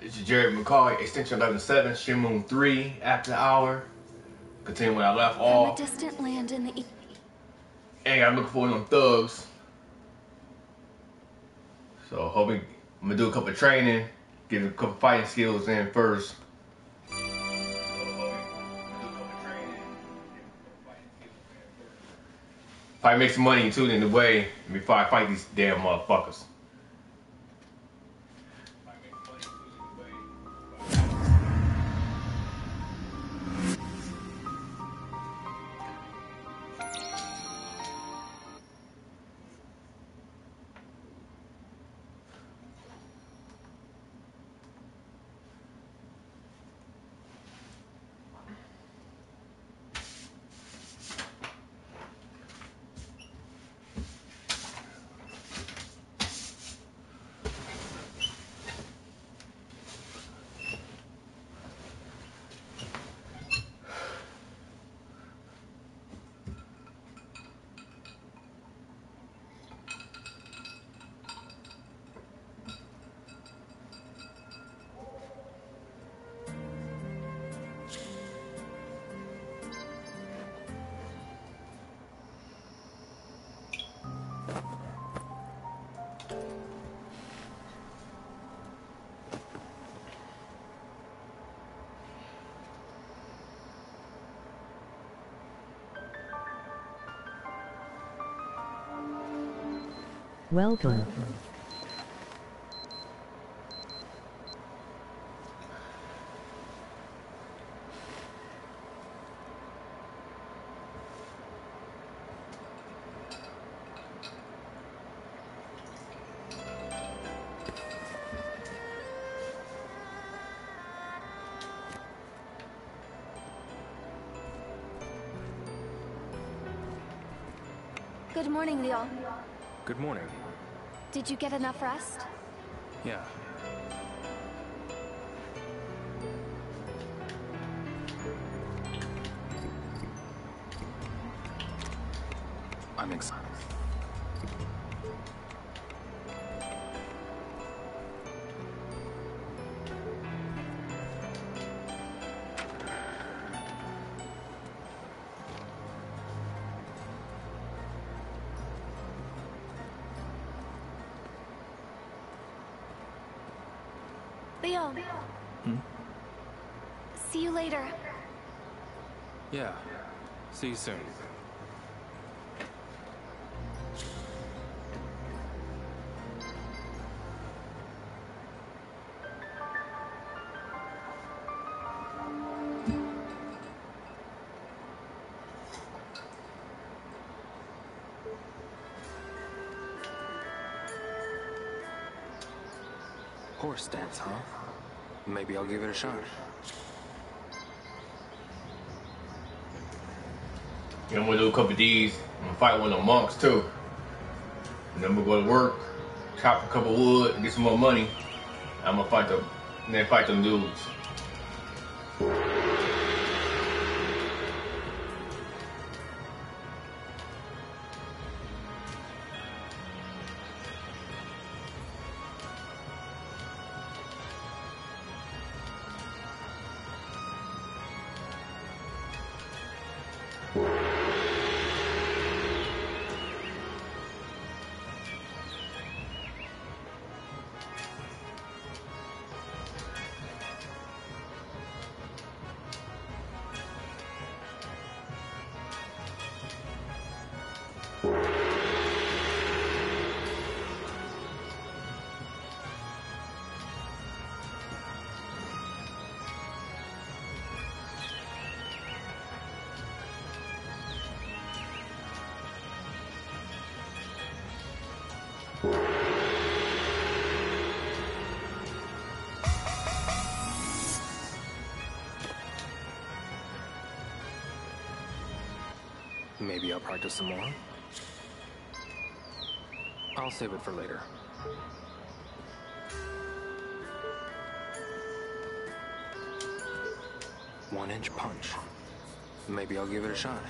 It's your Jerry McCauley, Extension 11.7, Shenmue 3, After Hour. Continue where I left off. From a distant land in the e- Hey, I'm looking for them thugs. So hoping I'm gonna do a couple of training, get a couple fighting skills in first. If I make some money too in the way before I fight these damn motherfuckers. Welcome. Good morning, Leon. Good morning. Did you get enough rest? Yeah. See you soon. Horse dance, huh? Maybe I'll give it a shot. And I'm gonna do a couple of these. I'm gonna fight one of the monks too. And then we'll go to work, chop a couple of wood, and get some more money. I'm gonna fight them, and then fight them dudes. Some more. I'll save it for later. One inch punch. Maybe I'll give it a shot.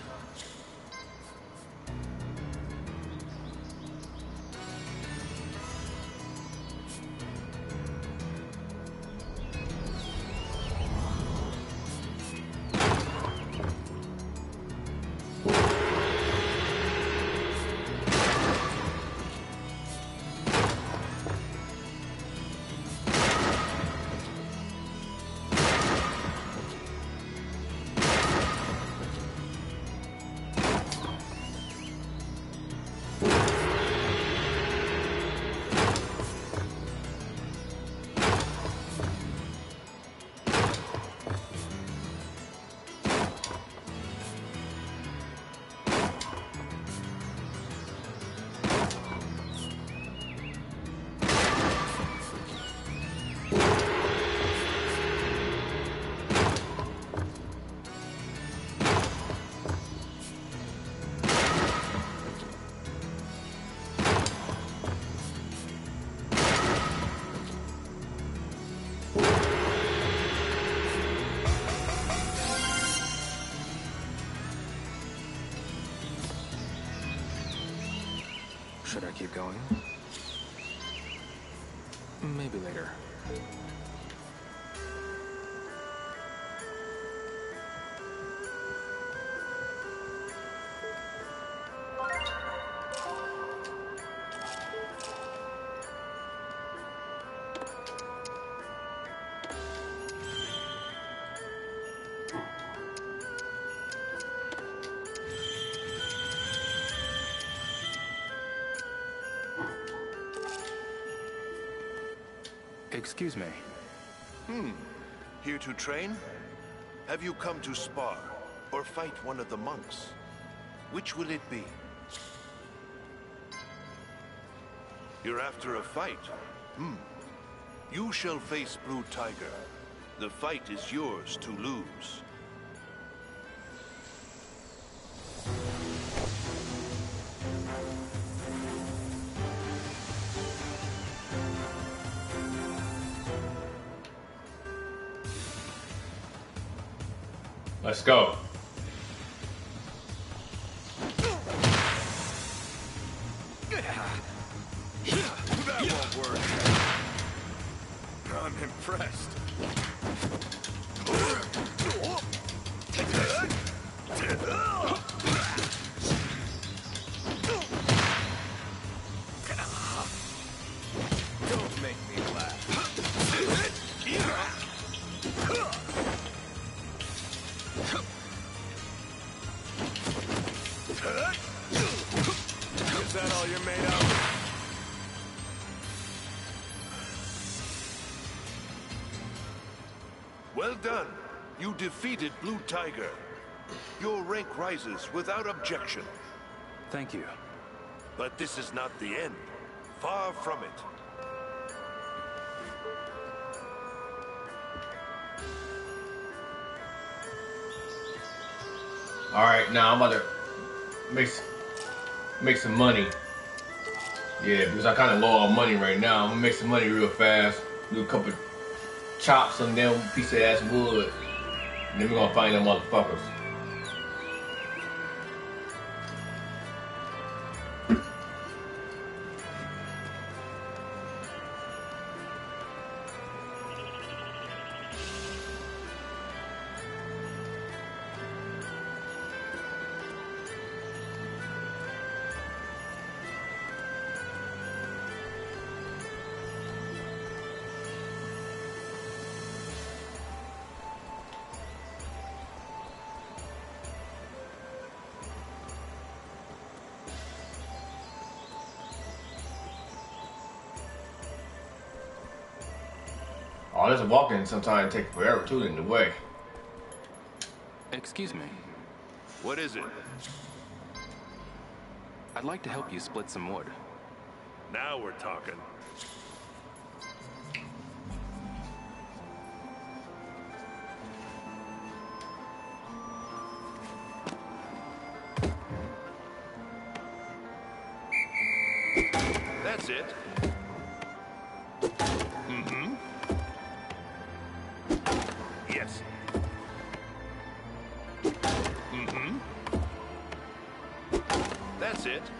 Going? Excuse me. Hmm. Here to train? Have you come to spar or fight one of the monks? Which will it be? You're after a fight? Hmm. You shall face Blue Tiger. The fight is yours to lose. Let's go. Defeated Blue Tiger. Your rank rises without objection. Thank you. But this is not the end. Far from it. All right, now I'm about to make make some money. Yeah, because I kind of low on money right now. I'm gonna make some money real fast. Do a couple chops on them piece of ass wood, and then we're gonna find them motherfuckers. This walking sometimes take forever too in the way. Excuse me. What is it? I'd like to help you split some wood. Now we're talking. That's it. It.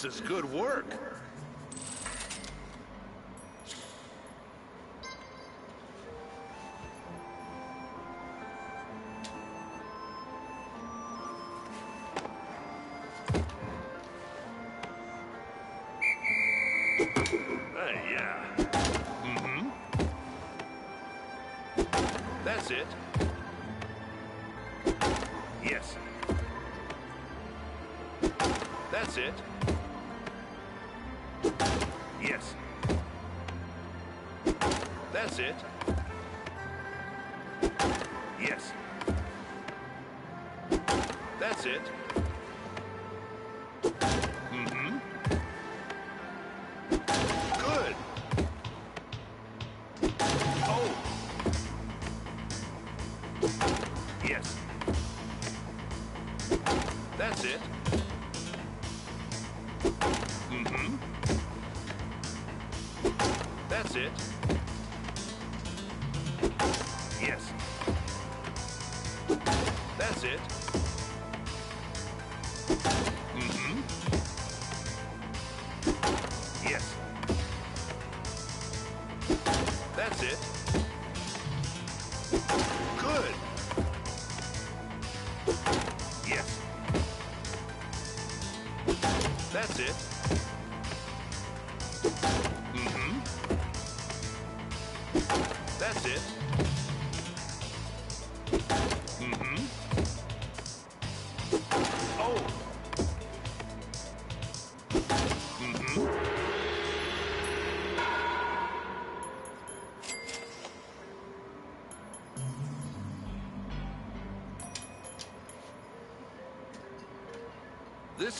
This is good work. Mm-hmm. That's it. Yes. That's it. Yes. That's it.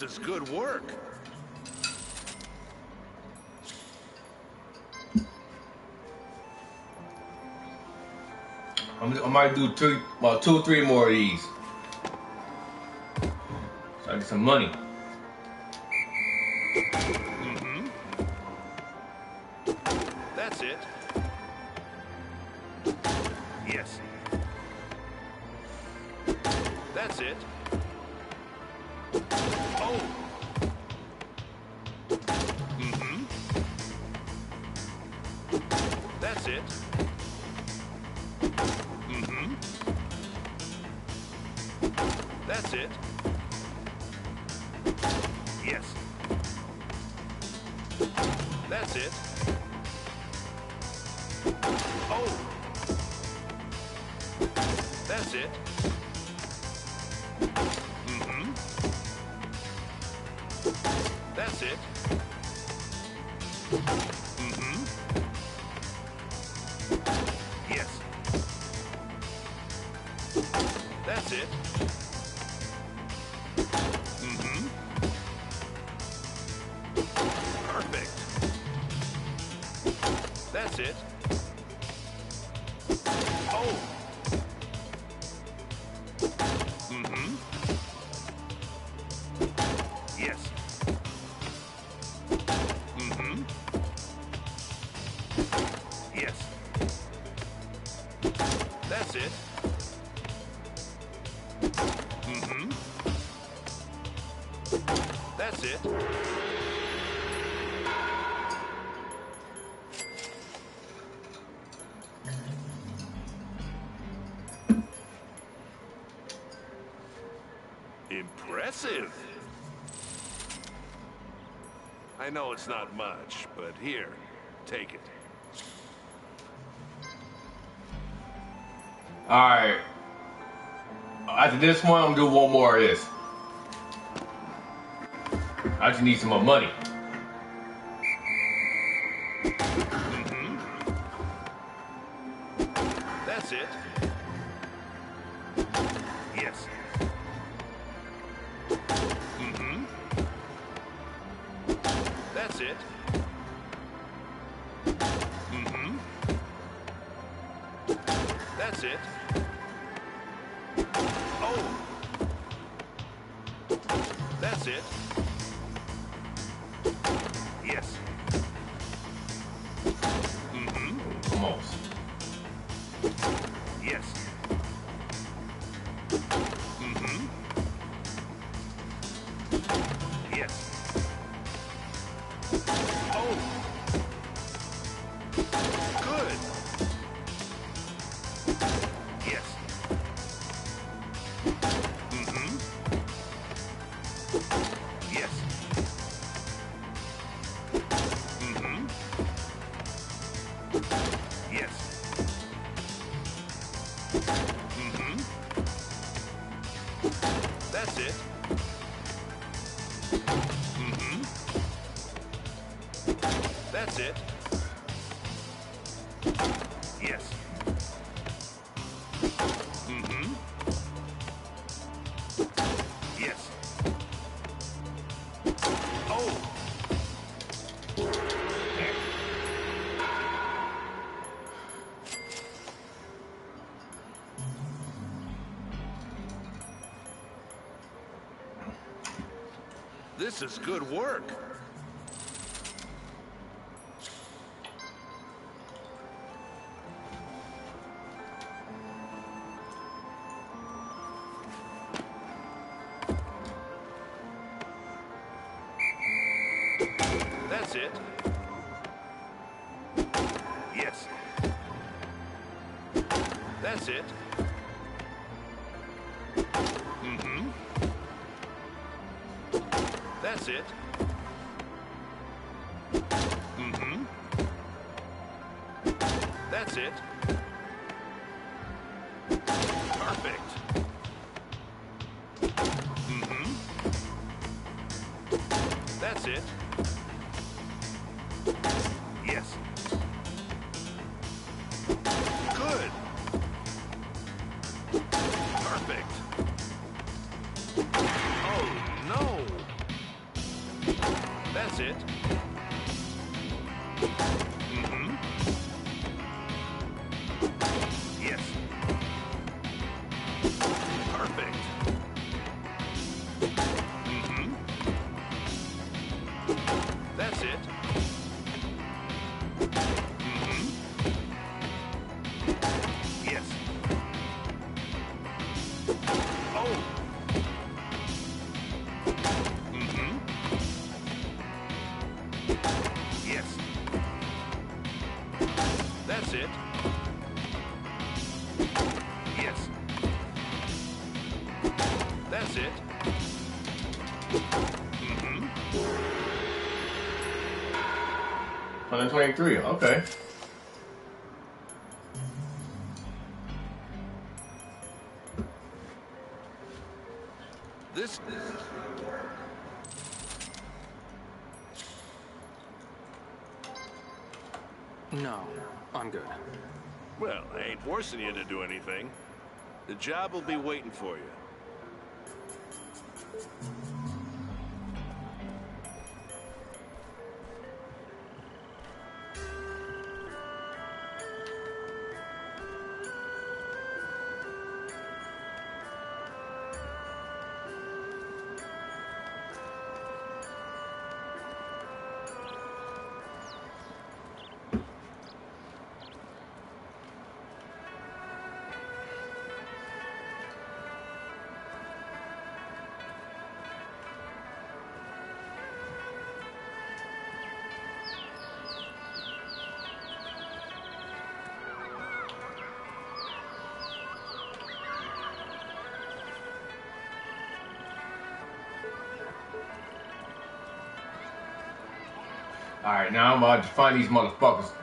This is good work. I'm, I might do two, well, two, three more of these. So I get some money. Mm-hmm. That's it. I know it's not much, but here, take it. Alright. After this one, I'm gonna do one more of this. I just need some more money. Good work. That's it. That's it. Mm-hmm. 123. Okay. This No, I'm good. Well, I ain't forcing you to do anything. The job will be waiting for you. Alright, now I'm about to find these motherfuckers.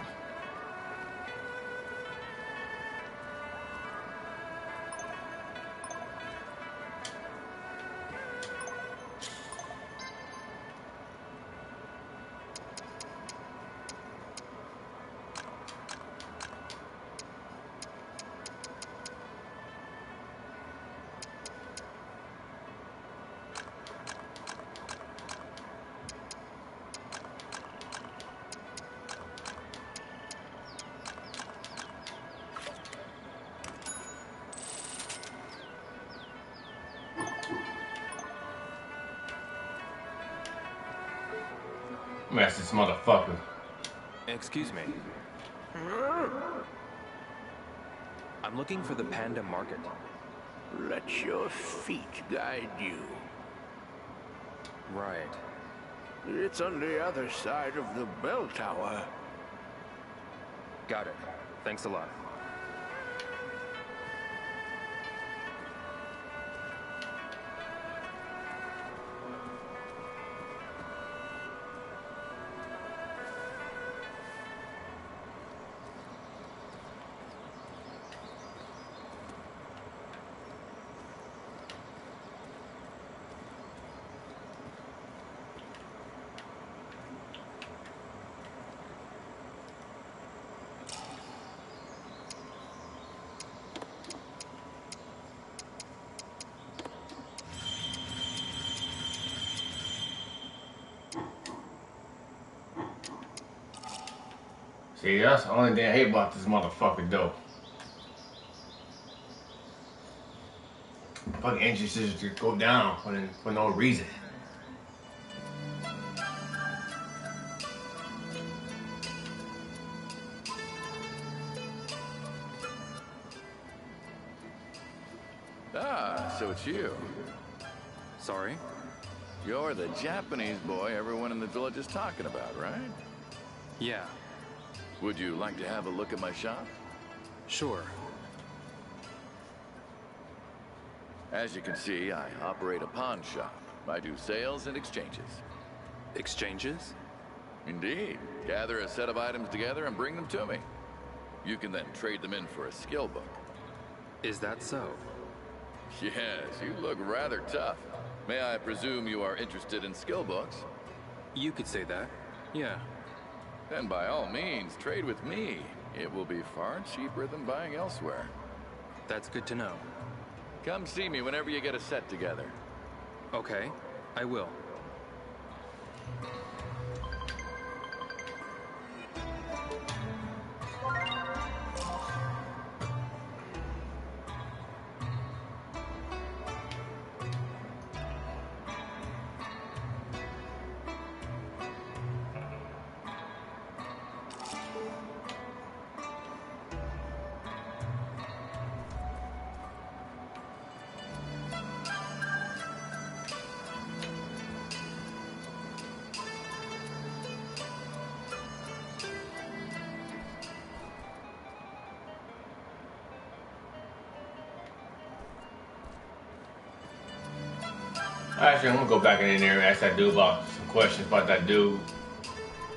Excuse me. I'm looking for the Panda Market. Let your feet guide you. Right. It's on the other side of the bell tower. Got it. Thanks a lot. See, that's the only thing I hate about this motherfucker, though. Fucking engine just to go down for, for no reason. Ah, so it's you. Sorry? You're the Japanese boy everyone in the village is talking about, right? Yeah, Would you like to have a look at my shop? sure. As you can see, I operate a pawn shop. I do sales and exchanges. Exchanges? Indeed. Gather a set of items together and bring them to me. You can then trade them in for a skill book. Is that so? Yes, you look rather tough. May I presume you are interested in skill books? You could say that. Yeah. Then by all means, trade with me. It will be far cheaper than buying elsewhere. That's good to know. Come see me whenever you get a set together. Okay, I will. Actually, I'm gonna go back in there and ask that dude about some questions about that dude.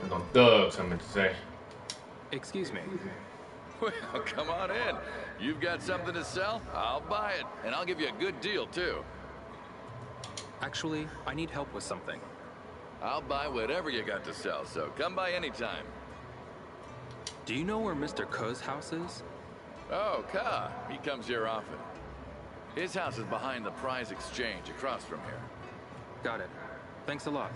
And them thugs, I meant to say. Excuse me. Well, come on in. You've got something to sell? I'll buy it. And I'll give you a good deal, too. Actually, I need help with something. I'll buy whatever you got to sell, so come by anytime. Do you know where Mr. Ko's house is? Oh, Ka. He comes here often. His house is behind the prize exchange across from here. Got it. Thanks a lot.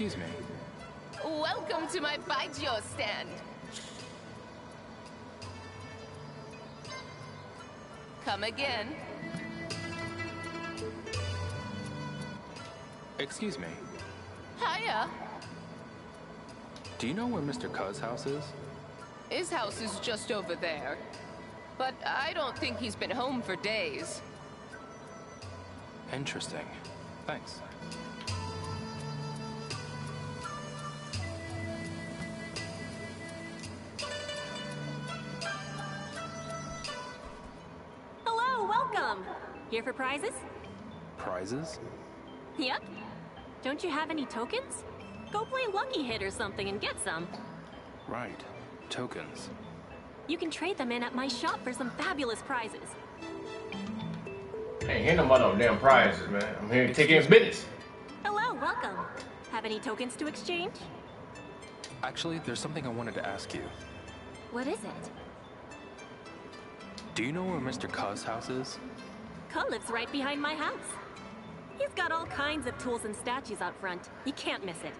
Excuse me. Welcome to my Baijiu stand. Come again. Excuse me. Hiya. Do you know where Mr. Ko's house is? His house is just over there. But I don't think he's been home for days. Interesting. Thanks. Here for prizes? Prizes? Yep. Don't you have any tokens? Go play Lucky Hit or something and get some. Right. Tokens. You can trade them in at my shop for some fabulous prizes. Hey, Ain't hear no about no damn prizes, man. I'm here to take in business. Hello, welcome. Have any tokens to exchange? Actually, there's something I wanted to ask you. What is it? Do you know where Mr. Ko's house is? Ko lives right behind my house. He's got all kinds of tools and statues out front. You can't miss it.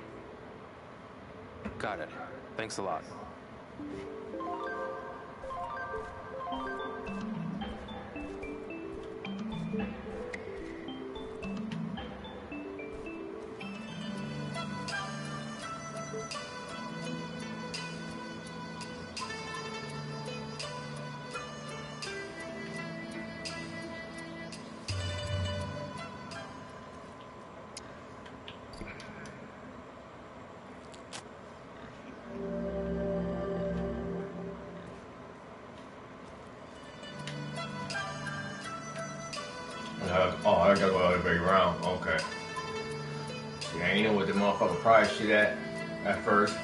Got it. Thanks a lot. The motherfucker price shit at at first.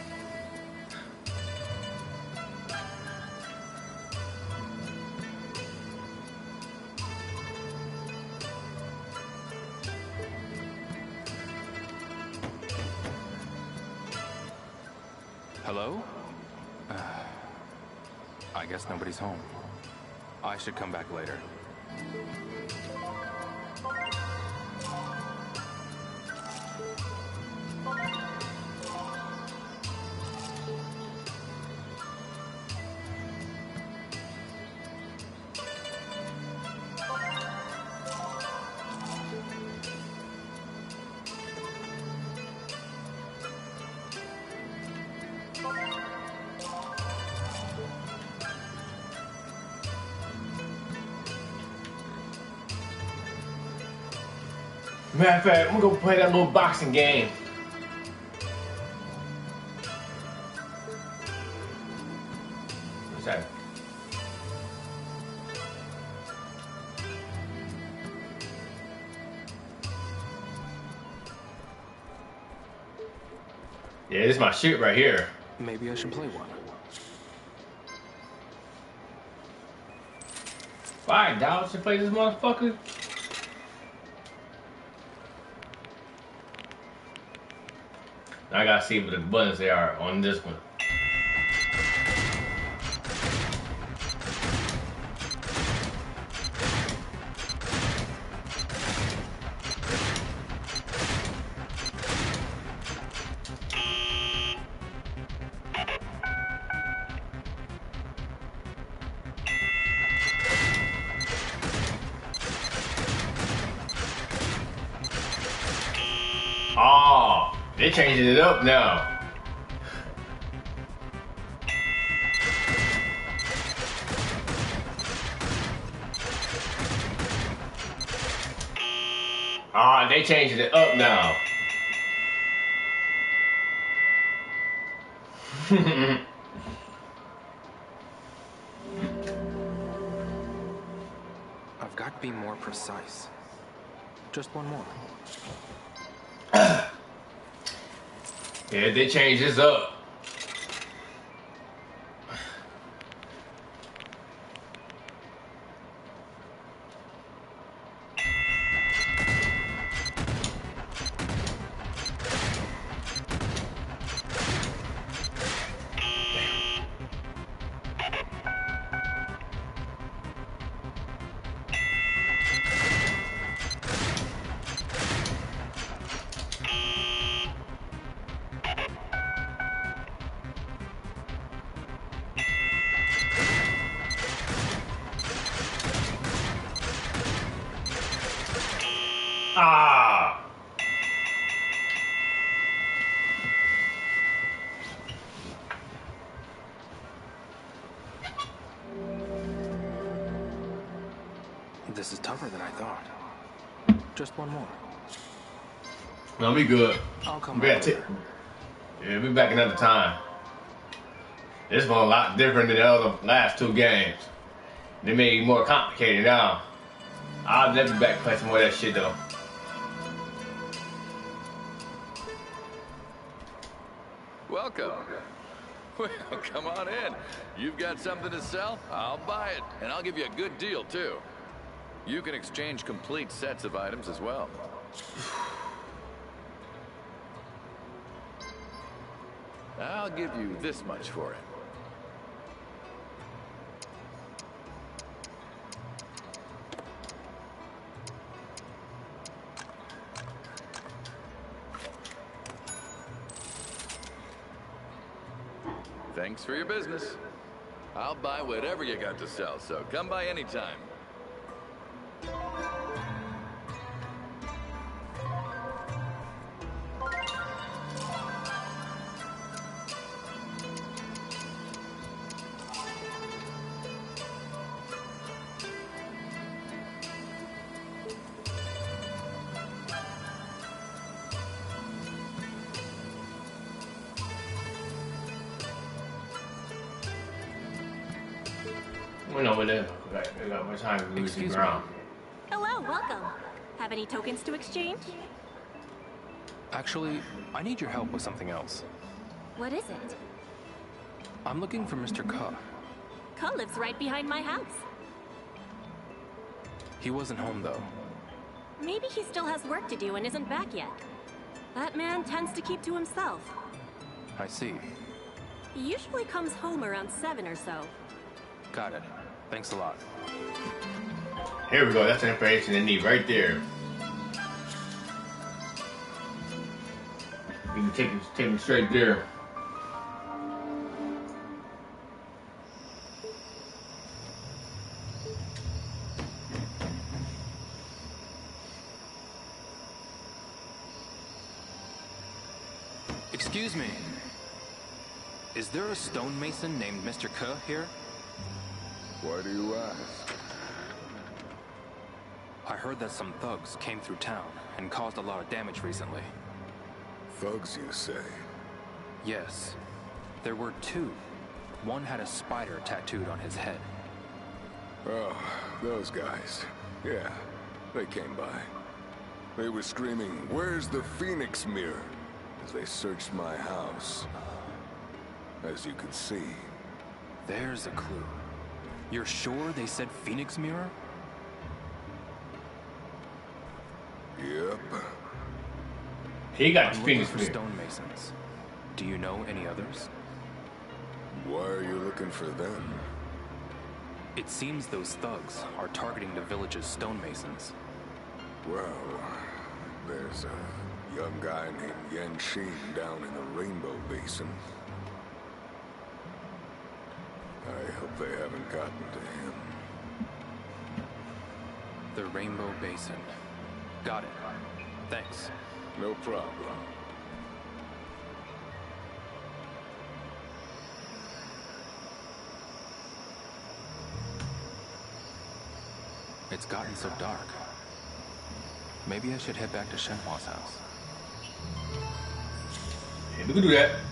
Matter of fact, I'm gonna go play that little boxing game. What's that? Yeah, this is my shit right here. Maybe I should play one. Alright, dog, should play this motherfucker. I gotta see what the buttons they are on this one. Changing it up now. Ah, they changing it up now. I've got to be more precise. Just one more. Yeah, they changed this up. No, we good. I'll come We back got t- later. yeah, we back another time. This one a lot different than the other last two games. They made it more complicated now. I'll never be back play some more of that shit though. Welcome. Well, come on in. You've got something to sell? I'll buy it. And I'll give you a good deal, too. You can exchange complete sets of items as well. give you this much for it. Thanks for your business. I'll buy whatever you got to sell, so come by anytime. The Excuse me. Hello, welcome. Have any tokens to exchange? Actually, I need your help with something else. What is it? I'm looking for Mr. Ka. Ka lives right behind my house. He wasn't home though. Maybe he still has work to do and isn't back yet. That man tends to keep to himself. I see. He usually comes home around 7 or so. Got it. Thanks a lot. Here we go. That's the information they need right there. You can take it, take it straight there. Excuse me. Is there a stonemason named Mr. Ka here? Why do you ask? I heard that some thugs came through town and caused a lot of damage recently. Thugs, you say? Yes. There were two. One had a spider tattooed on his head. Oh, those guys. Yeah, they came by. They were screaming, Where's the Phoenix Mirror? as they searched my house. As you can see. There's a clue. You're sure they said Phoenix Mirror? Yep. He got I'm looking for stonemasons. Do you know any others? Why are you looking for them? It seems those thugs are targeting the village's stonemasons. Well, there's a young guy named Yan Xing down in the Rainbow Basin. I hope they haven't gotten to him. The Rainbow Basin. Got it. Thanks. No problem. It's gotten so dark. Maybe I should head back to Shenhua's house. Yeah, we can do that.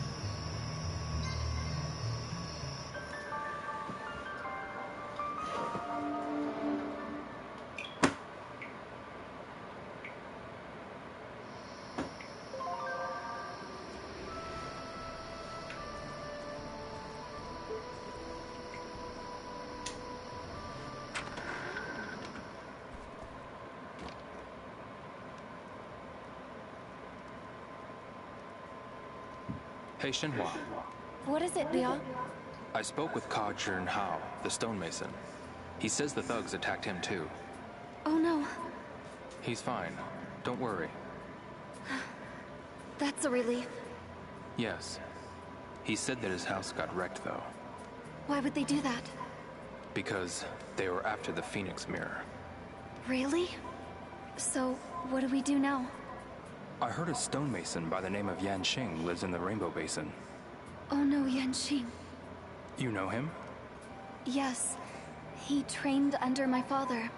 Hey, Shenhua. What is it, Ryo? I spoke with Ka Jun Hao, the stonemason. He says the thugs attacked him too. Oh no, He's fine. Don't worry. that's a relief. Yes. He said that his house got wrecked though, Why would they do that? because they were after the Phoenix Mirror. Really? So, what do we do now? I heard a stonemason by the name of Yan Xing lives in the Rainbow Basin. Oh no, Yanxing. You know him? Yes, he trained under my father.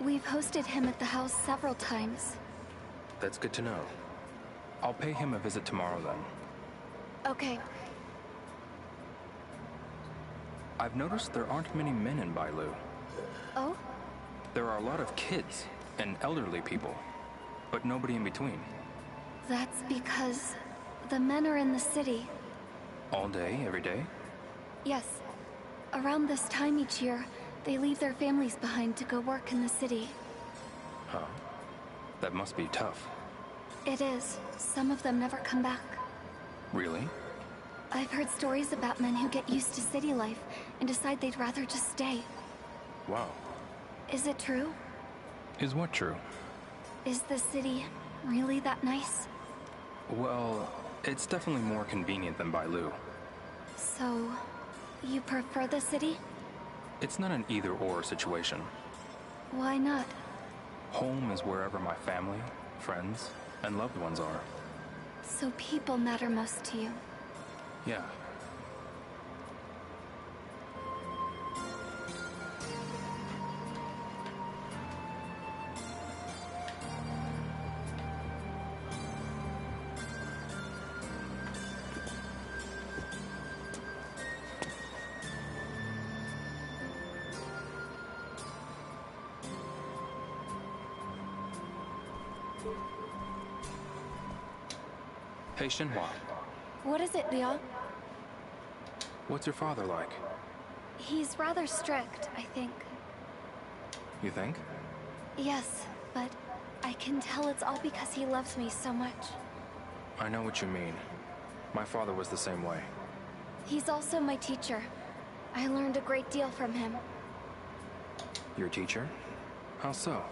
We've hosted him at the house several times. That's good to know. I'll pay him a visit tomorrow then. Okay, I've noticed there aren't many men in Bailu. oh? There are a lot of kids and elderly people, but nobody in between. That's because the men are in the city. All day, every day? Yes. Around this time each year, they leave their families behind to go work in the city. Huh. That must be tough. It is. Some of them never come back. Really? I've heard stories about men who get used to city life and decide they'd rather just stay. Wow. Is it true? Is what true? Is the city really that nice? Well, it's definitely more convenient than Bailu. So, you prefer the city? It's not an either or situation. Why not? Home is wherever my family, friends, and loved ones are. So people matter most to you. Yeah. Shenhua. What is it, Ryo? What's your father like? He's rather strict, I think. You think? Yes, but I can tell it's all because he loves me so much. I know what you mean. My father was the same way. He's also my teacher. I learned a great deal from him. Your teacher? How so?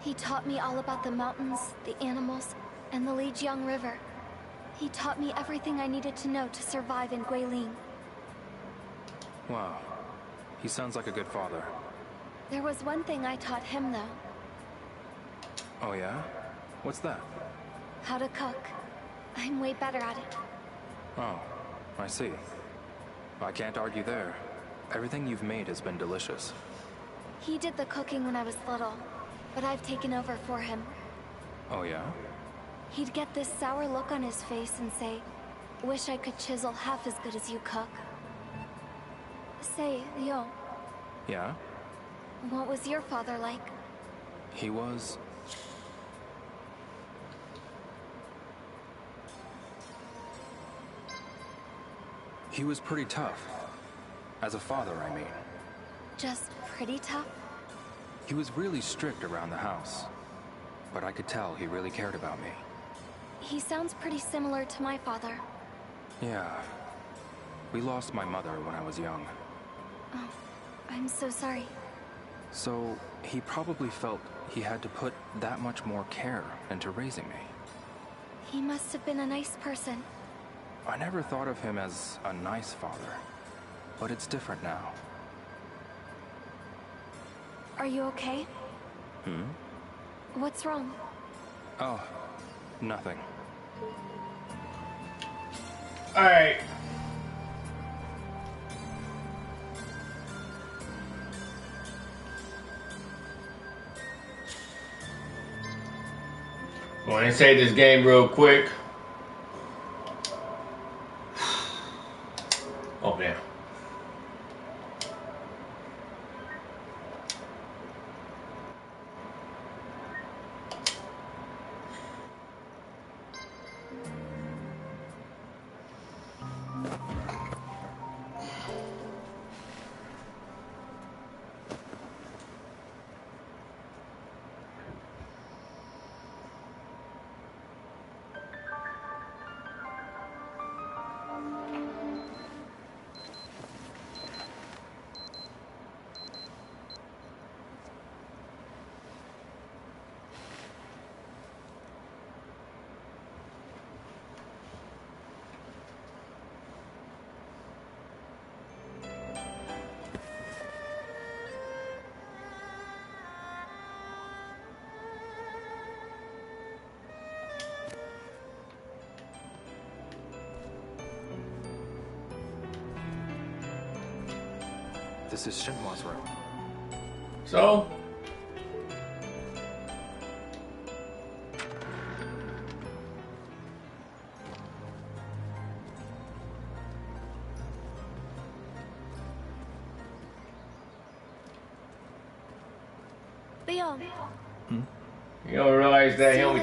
He taught me all about the mountains, the animals, and the Lijiang River. He taught me everything I needed to know to survive in Guilin. Wow. He sounds like a good father. There was one thing I taught him, though. Oh yeah? What's that? How to cook. I'm way better at it. Oh, I see. I can't argue there. Everything you've made has been delicious. He did the cooking when I was little, but I've taken over for him. Oh yeah? He'd get this sour look on his face and say, Wish I could chisel half as good as you cook. Say, Yo, Yeah? what was your father like? He was... He was pretty tough. As a father, I mean. Just pretty tough? He was really strict around the house. But I could tell he really cared about me. He sounds pretty similar to my father. Yeah. We lost my mother when I was young. Oh, I'm so sorry. So, he probably felt he had to put that much more care into raising me. He must have been a nice person. I never thought of him as a nice father. But it's different now. Are you okay? Hmm? What's wrong? Oh, nothing. Alright. Go ahead and save this game real quick.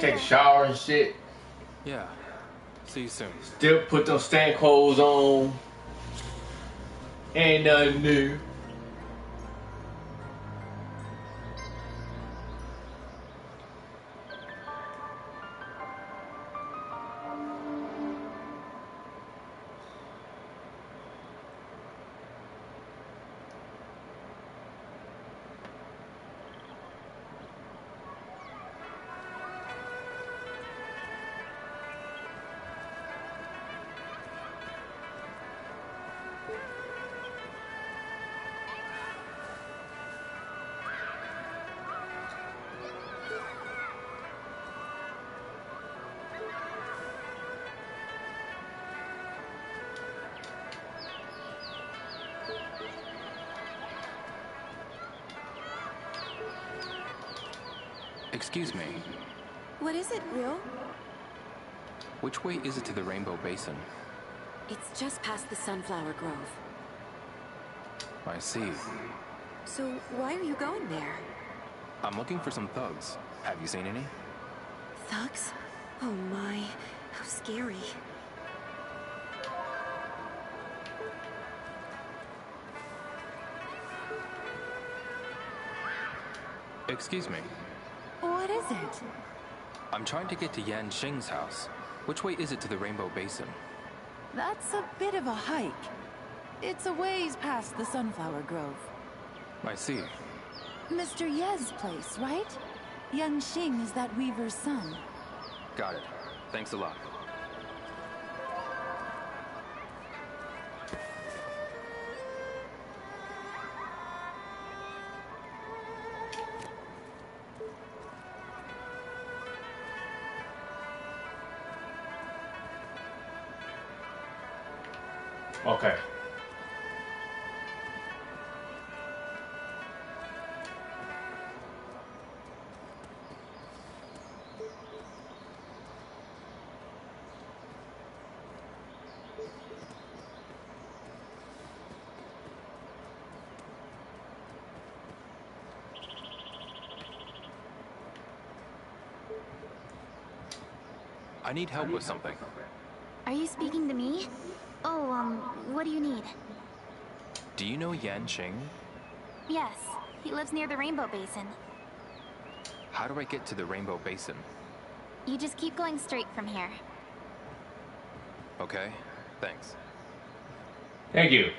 Realize that he only take a shower and shit. Yeah. See you soon. Still put those stank clothes on. Ain't nothing new. Which way is it to the Rainbow Basin? It's just past the Sunflower Grove. I see. So why are you going there? I'm looking for some thugs. Have you seen any? Thugs? Oh my. How scary. Excuse me. What is it? I'm trying to get to Yan Xing's house. Which way is it to the Rainbow Basin? That's a bit of a hike. It's a ways past the Sunflower Grove. I see. Mr. Ye's place, right? Yan Xing is that weaver's son. Got it. Thanks a lot. I need help with something. Are you speaking to me? Oh, um, what do you need? Do you know Yan Xing? Yes, he lives near the Rainbow Basin. How do I get to the Rainbow Basin? You just keep going straight from here. Okay, thanks. Thank you.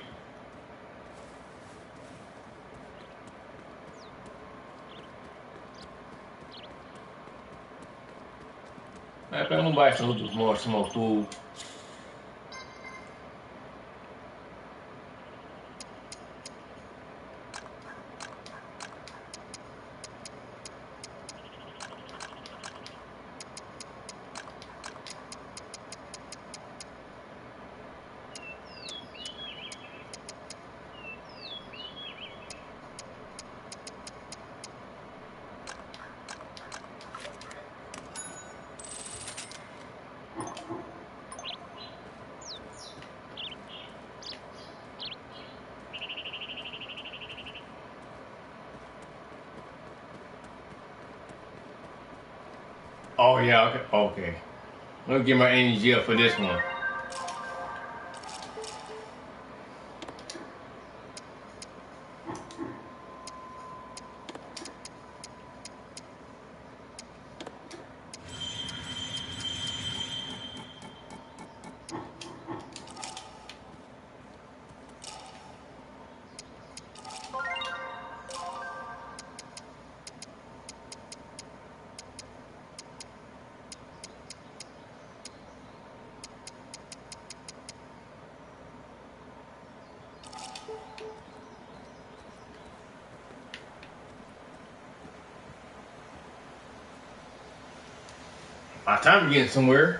É, não basta o mortos, norte, sul, okay. Let me get my energy up for this one. Time to get somewhere.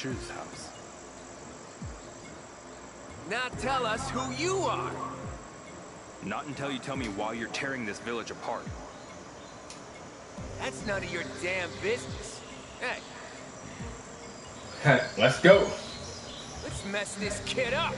Thugs Shu's house. Now tell us who you are! Not until you tell me why you're tearing this village apart. That's none of your damn business. Hey, Let's go. let's mess this kid up!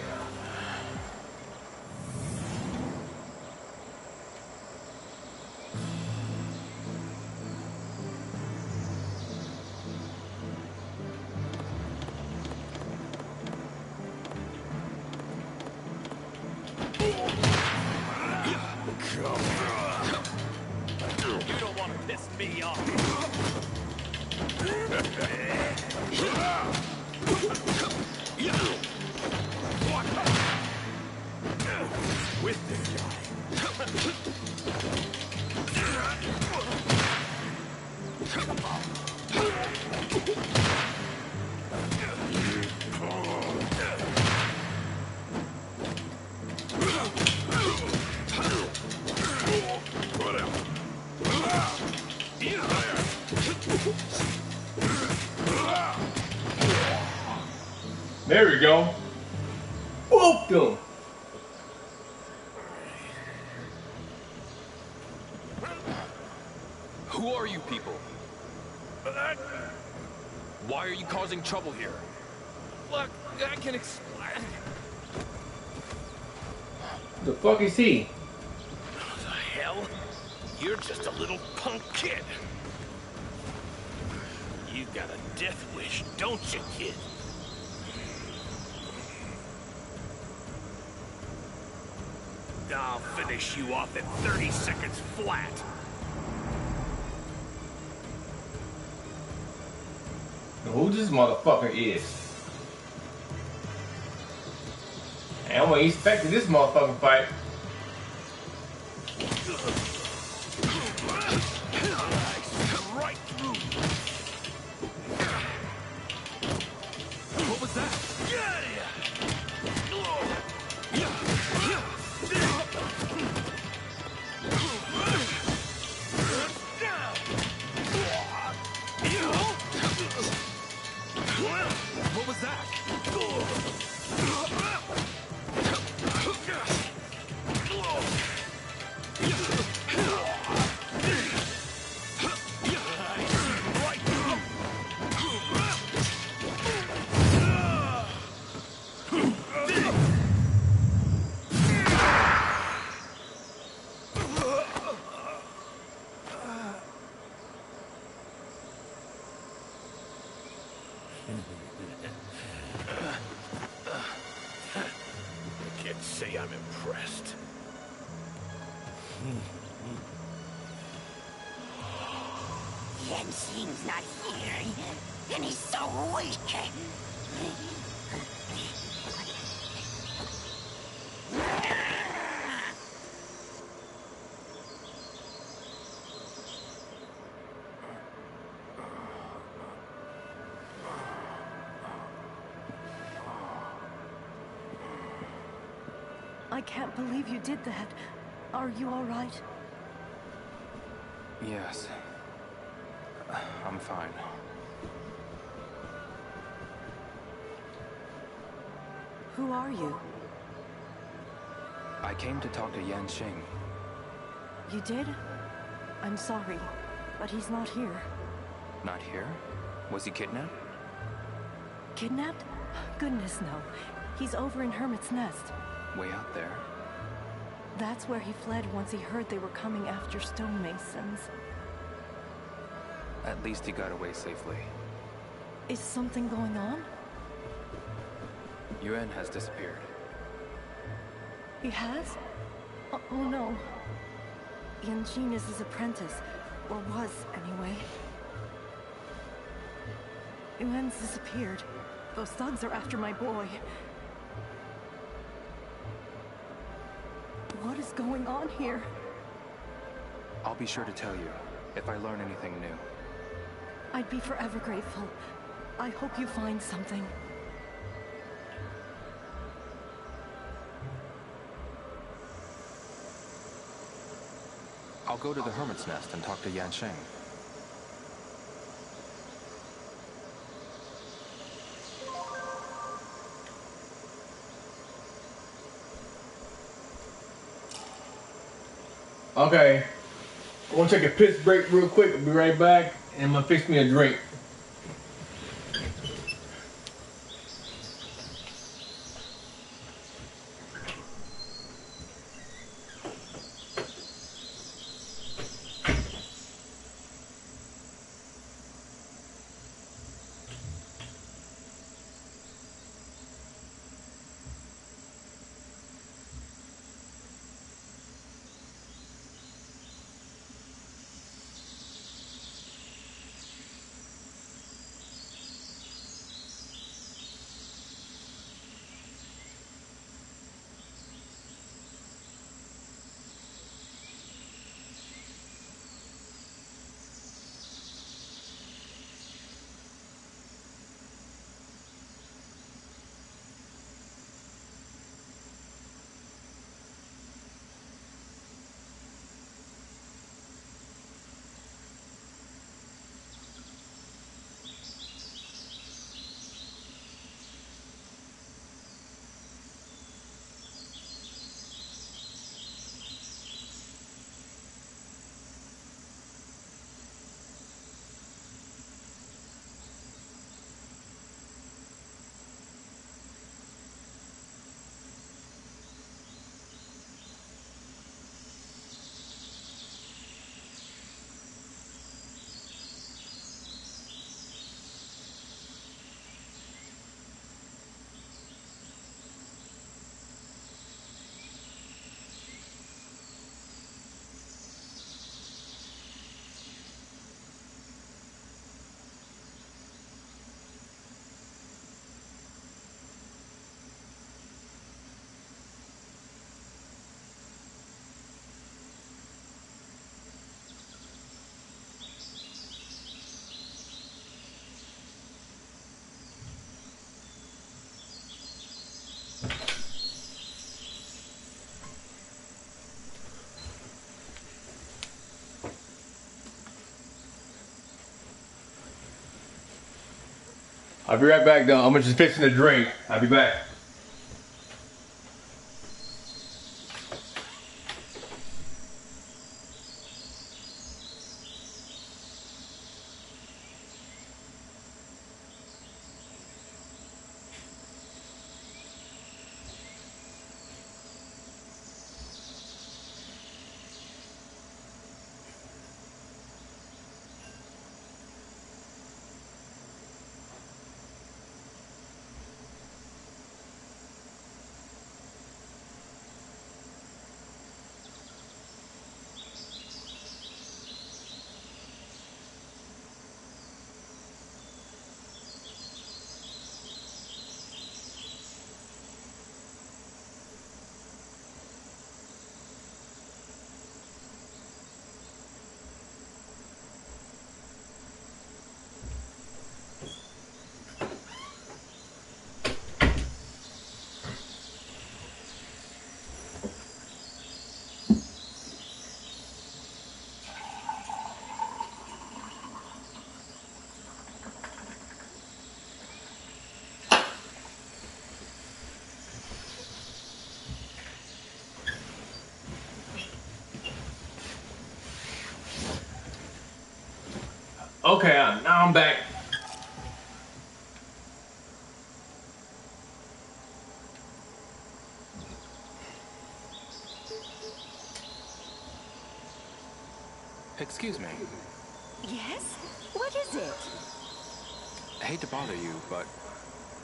There we go. Whooped him. Who are you people? Why are you causing trouble here? Look, I can explain. The fuck is he? The hell? You're just a little punk kid. You got a death wish, don't you, kid? I'll finish you off in 30 seconds flat. Who this motherfucker is? I wasn't expecting this motherfucking fight. Right through. What was that? Can't believe you did that. Are you all right? Yes. I'm fine. Who are you? I came to talk to Yan Yanqing. You did? I'm sorry, but he's not here. Not here? Was he kidnapped? Kidnapped? Goodness, no. He's over in Hermit's Nest. Way out there? That's where he fled once he heard they were coming after stonemasons. At least he got away safely. Is something going on? Yuan has disappeared. He has? Oh, oh no. Yan Xing is his apprentice. Or was, anyway. Yuan's disappeared. Those thugs are after my boy. Going on here? I'll be sure to tell you if I learn anything new. I'd be forever grateful. I hope you find something. I'll go to the Hermit's Nest and talk to Yan Xing. Okay. I'm gonna take a piss break real quick. I'll be right back. And I'm gonna fix me a drink. I'll be right back though. I'm just fixing a drink. I'll be back. Okay, uh, now I'm back. Excuse me. Yes? What is it? I hate to bother you, but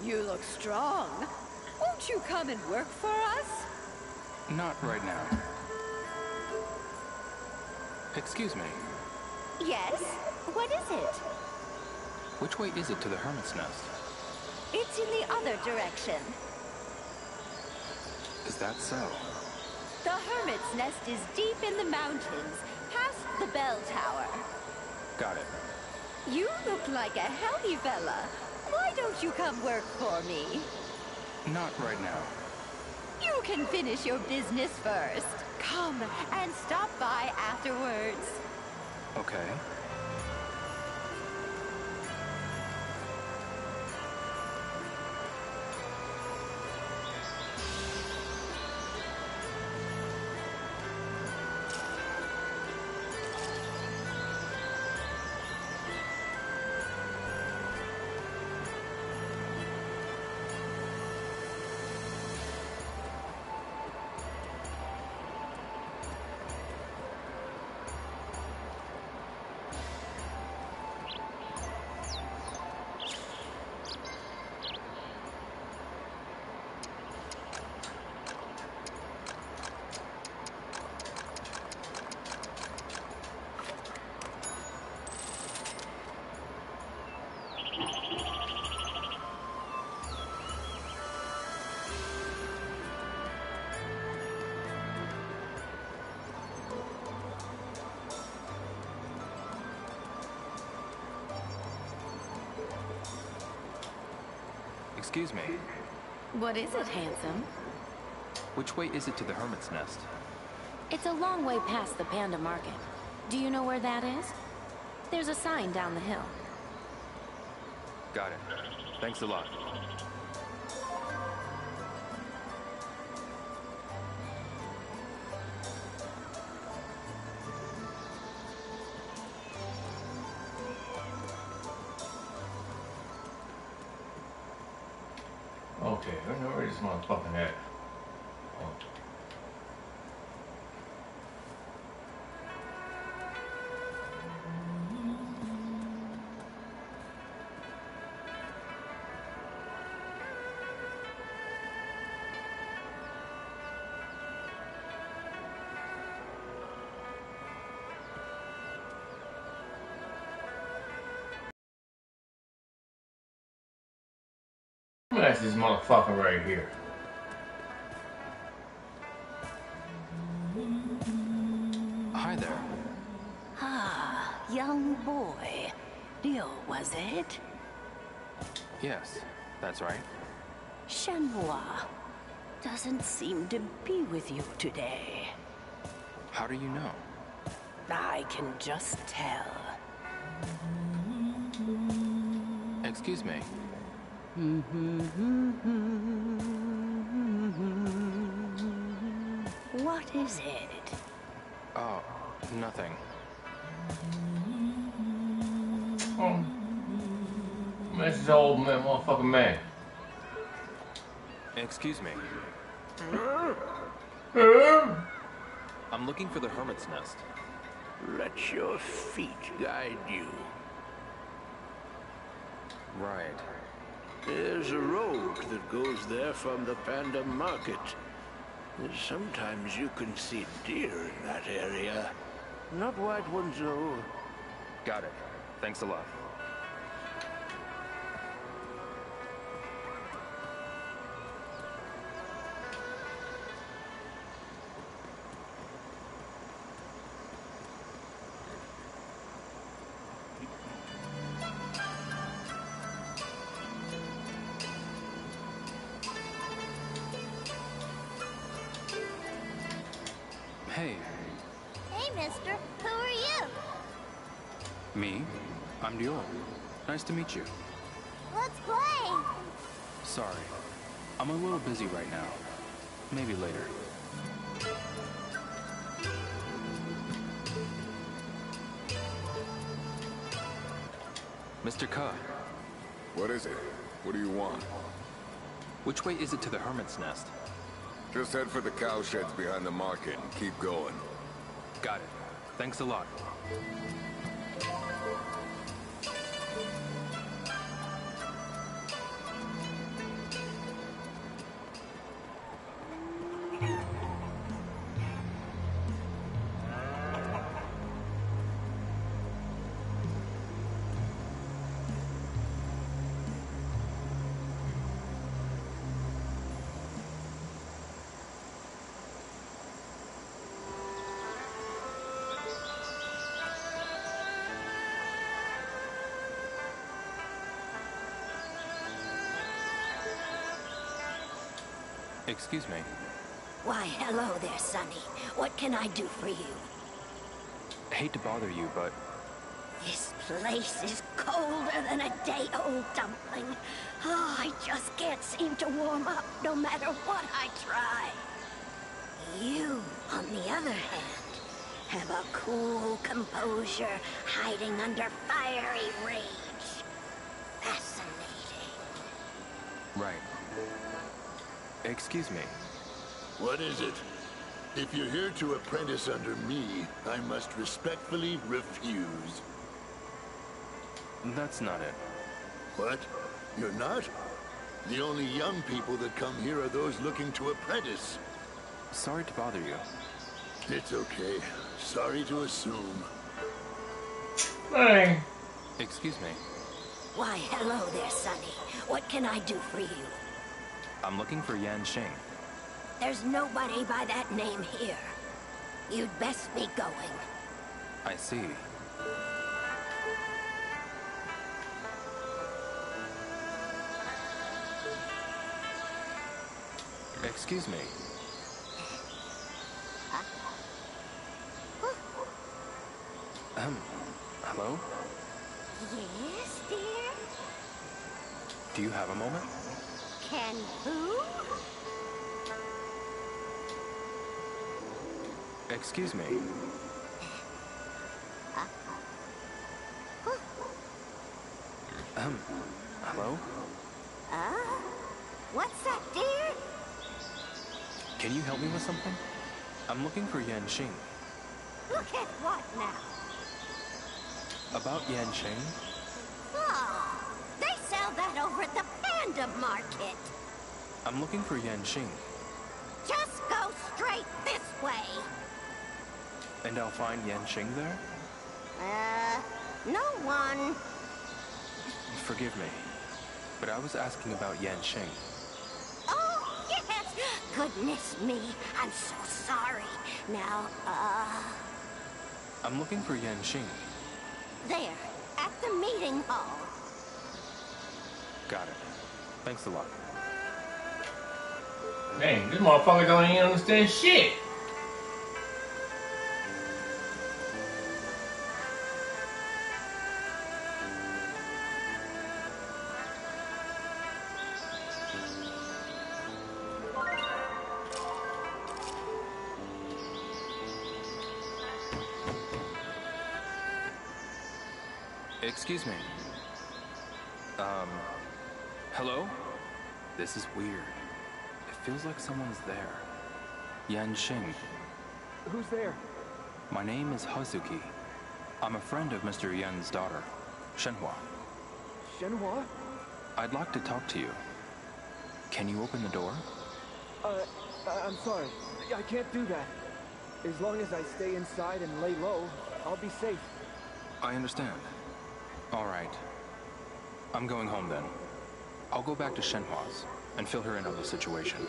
You look strong. Won't you come and work for us? not right now. Excuse me. Yes? What is it? Which way is it to the Hermit's Nest? It's in the other direction. Is that so? The Hermit's Nest is deep in the mountains, past the bell tower. Got it. You look like a healthy fella. Why don't you come work for me? Not right now. You can finish your business first. Come and stop by afterwards. Okay. Excuse me. What is it, handsome? Which way is it to the Hermit's Nest? It's a long way past the Panda Market. Do you know where that is? There's a sign down the hill. Got it. Thanks a lot. That's this motherfucker right here. Hi there. Ah, young boy. Ryo, was it? Yes, that's right. Shenhua doesn't seem to be with you today. How do you know? I can just tell. Excuse me. What is it? Oh, nothing. Oh. This is old man, motherfucking man. Excuse me. I'm looking for the hermit's nest. Let your feet guide you. Right. There's a road that goes there from the Panda Market. Sometimes you can see deer in that area. Not white ones, though. Got it. Thanks a lot. To meet you. Let's play. Sorry. I'm a little busy right now. Maybe later. Mr. Ka, What is it? What do you want? which way is it to the hermit's nest? Just head for the cow sheds behind the market and keep going. Got it. Thanks a lot. Excuse me. Why, hello there, Sonny. What can I do for you? I Hate to bother you, but This place is colder than a day-old dumpling. Oh, I just can't seem to warm up no matter what I try. You, on the other hand, have a cool composure hiding under fiery rage. Excuse me. What is it? If you're here to apprentice under me, I must respectfully refuse. That's not it. What? You're not? The only young people that come here are those looking to apprentice. Sorry to bother you. It's okay. Sorry to assume. Hey. Excuse me. Why, hello there, Sonny. What can I do for you? I'm looking for Yan Xing. There's nobody by that name here. You'd best be going. I see. Excuse me. Um, hello? Yes, dear? Do you have a moment? Can who? Excuse me. Um, hello? Uh? What's that, dear? Can you help me with something? I'm looking for Yan Xing. Look at what now? About Yan Xing? Oh, they sell that over at the Panda Market. I'm looking for Yan Xing, Just go straight this way. and I'll find Yan Xing there? Uh, no one. Forgive me, but I was asking about Yan Xing. Oh, yes. Goodness me, I'm so sorry. Now, uh, I'm looking for Yan Xing. there, at the meeting hall. Got it. Thanks a lot. Dang, this motherfucker don't even understand shit. Like someone's there. Yan Xing. Who's there? My name is Hazuki. I'm a friend of Mr. Yan's daughter, Shenhua. Shenhua? I'd like to talk to you. Can you open the door? Uh, I'm sorry. I can't do that. As long as I stay inside and lay low, I'll be safe. I understand. All right. I'm going home then. I'll go back to Shenhua's and fill her in on the situation.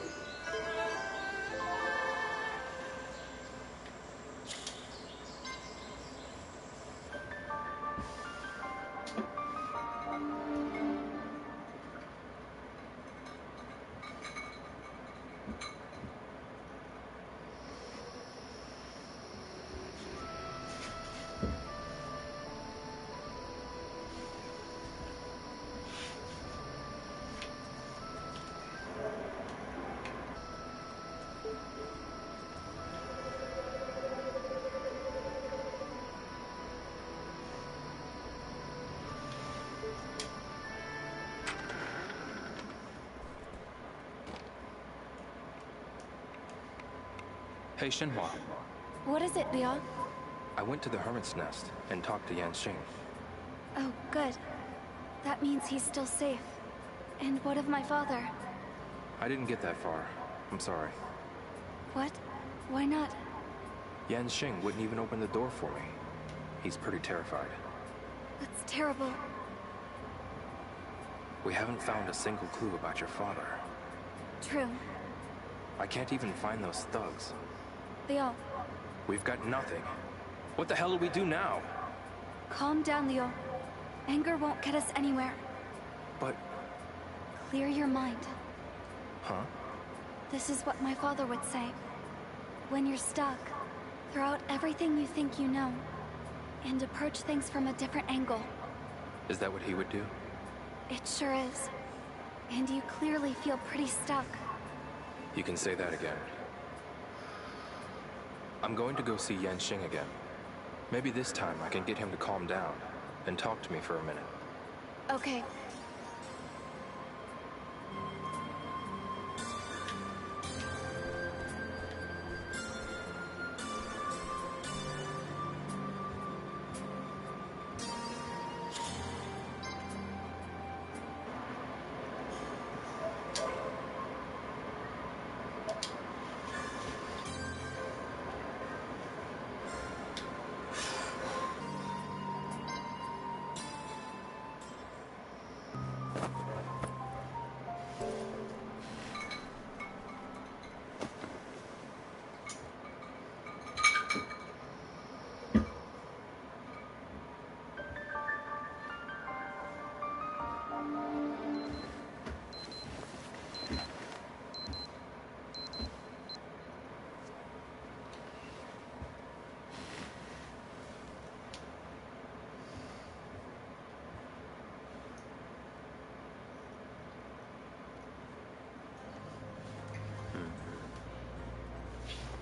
Hey, Shenhua. What is it, Ryo? I went to the Hermit's Nest and talked to Yan Xing. Oh, good. That means he's still safe. And what of my father? I didn't get that far. I'm sorry. What? Why not? Yan Xing wouldn't even open the door for me. He's pretty terrified. That's terrible. We haven't found a single clue about your father. True. I can't even find those thugs. Ryo, We've got nothing. What the hell do we do now? calm down, Ryo. Anger won't get us anywhere. But, Clear your mind. huh? This is what my father would say. When you're stuck, throw out everything you think you know, and approach things from a different angle. Is that what he would do? It sure is. And you clearly feel pretty stuck. You can say that again. I'm going to go see Yan Xing again. Maybe this time I can get him to calm down and talk to me for a minute. Okay.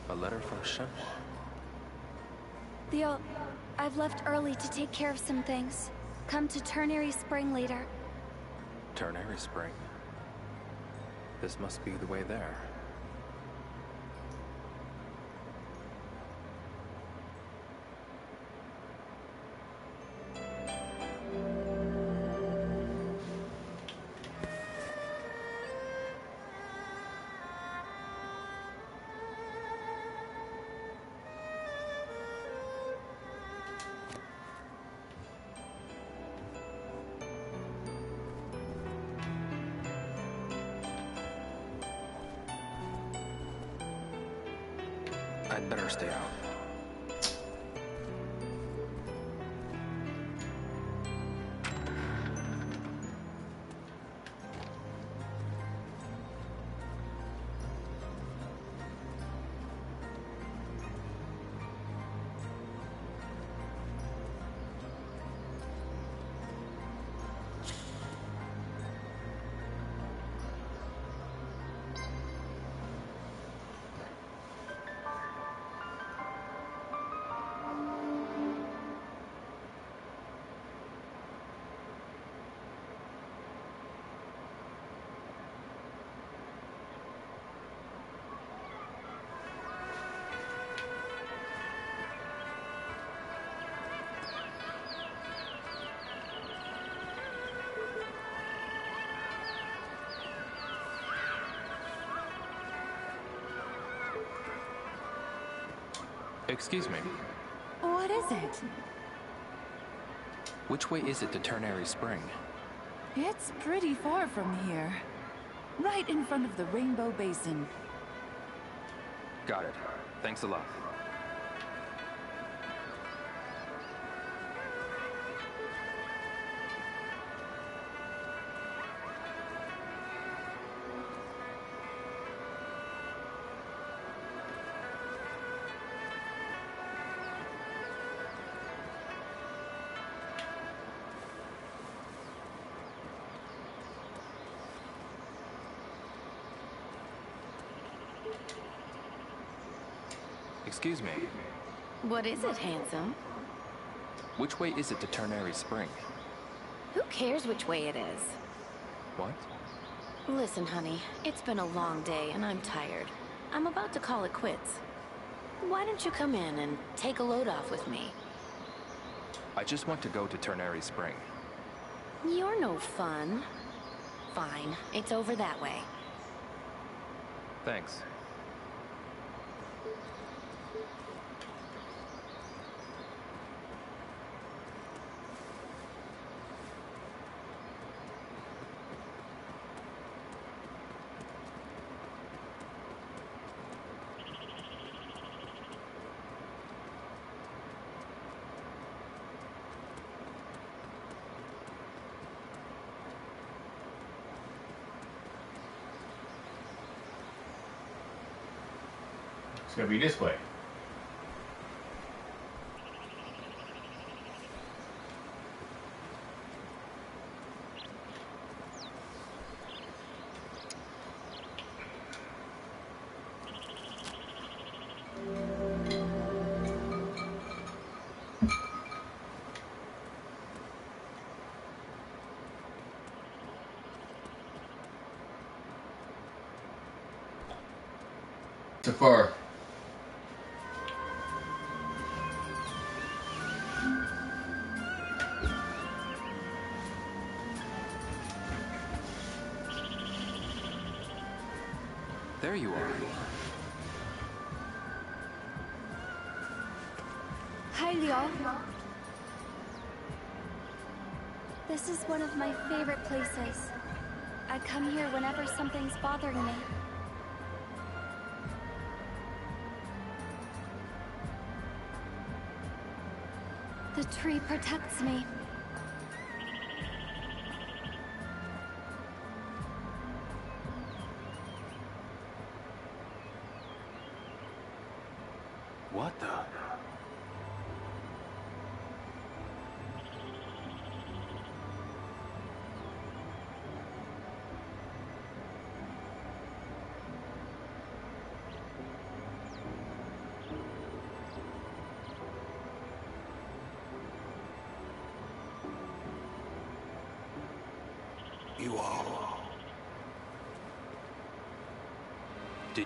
A letter from Shen? Ryo, I've left early to take care of some things. Come to Ternary Spring later. Ternary Spring. This must be the way there. Excuse me. What is it? Which way is it to Ternary Spring? It's pretty far from here. Right in front of the Rainbow Basin. Got it. Thanks a lot. Excuse me. What is it, handsome? Which way is it to Ternary Spring? Who cares which way it is? What? Listen, honey, it's been a long day and I'm tired. I'm about to call it quits. Why don't you come in and take a load off with me? I just want to go to Ternary Spring. You're no fun. Fine, it's over that way. Thanks. Gonna be this way. Safar. There you are. Hi, Ryo. This is one of my favorite places. I come here whenever something's bothering me. The tree protects me.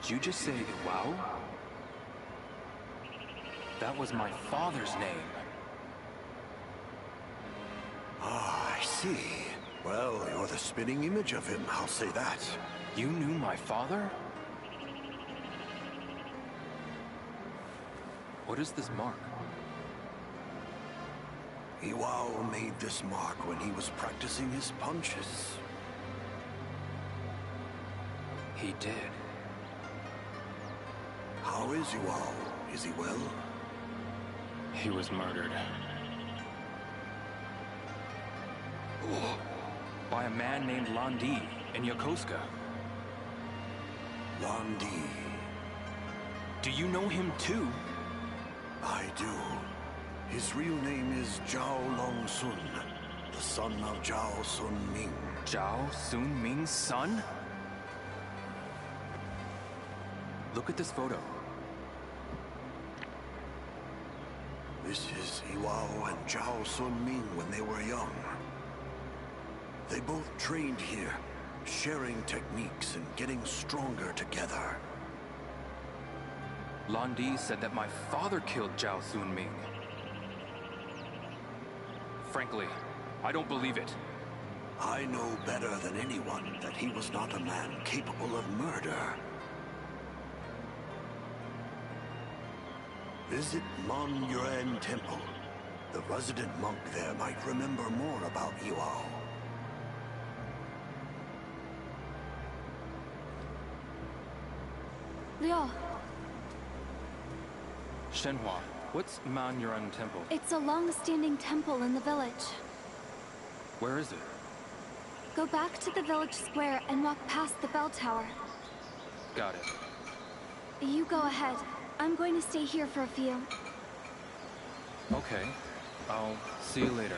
Did you just say wow? That was my father's name. Ah, I see. Well, you're the spinning image of him, I'll say that. You knew my father? What is this mark? Iwao made this mark when he was practicing his punches. He did. How is Iwao? Is he well? He was murdered. By a man named Lan Di in Yokosuka. Lan Di. Do you know him too? I do. His real name is Zhao Long Sun, the son of Zhao Sun Ming. Zhao Sun Ming's son? Look at this photo. This is Iwao and Zhao Sun Ming when they were young. They both trained here, sharing techniques and getting stronger together. Lan Di said that my father killed Zhao Sun Ming. Frankly, I don't believe it. I know better than anyone that he was not a man capable of murder. Visit Mon Yuan Temple. The resident monk there might remember more about Iwao. Ryo, Shenhua, what's Man Yuan Temple? it's a long-standing temple in the village. Where is it? Go back to the village square and walk past the bell tower. Got it. You go ahead. I'm going to stay here for a few. Okay. I'll see you later.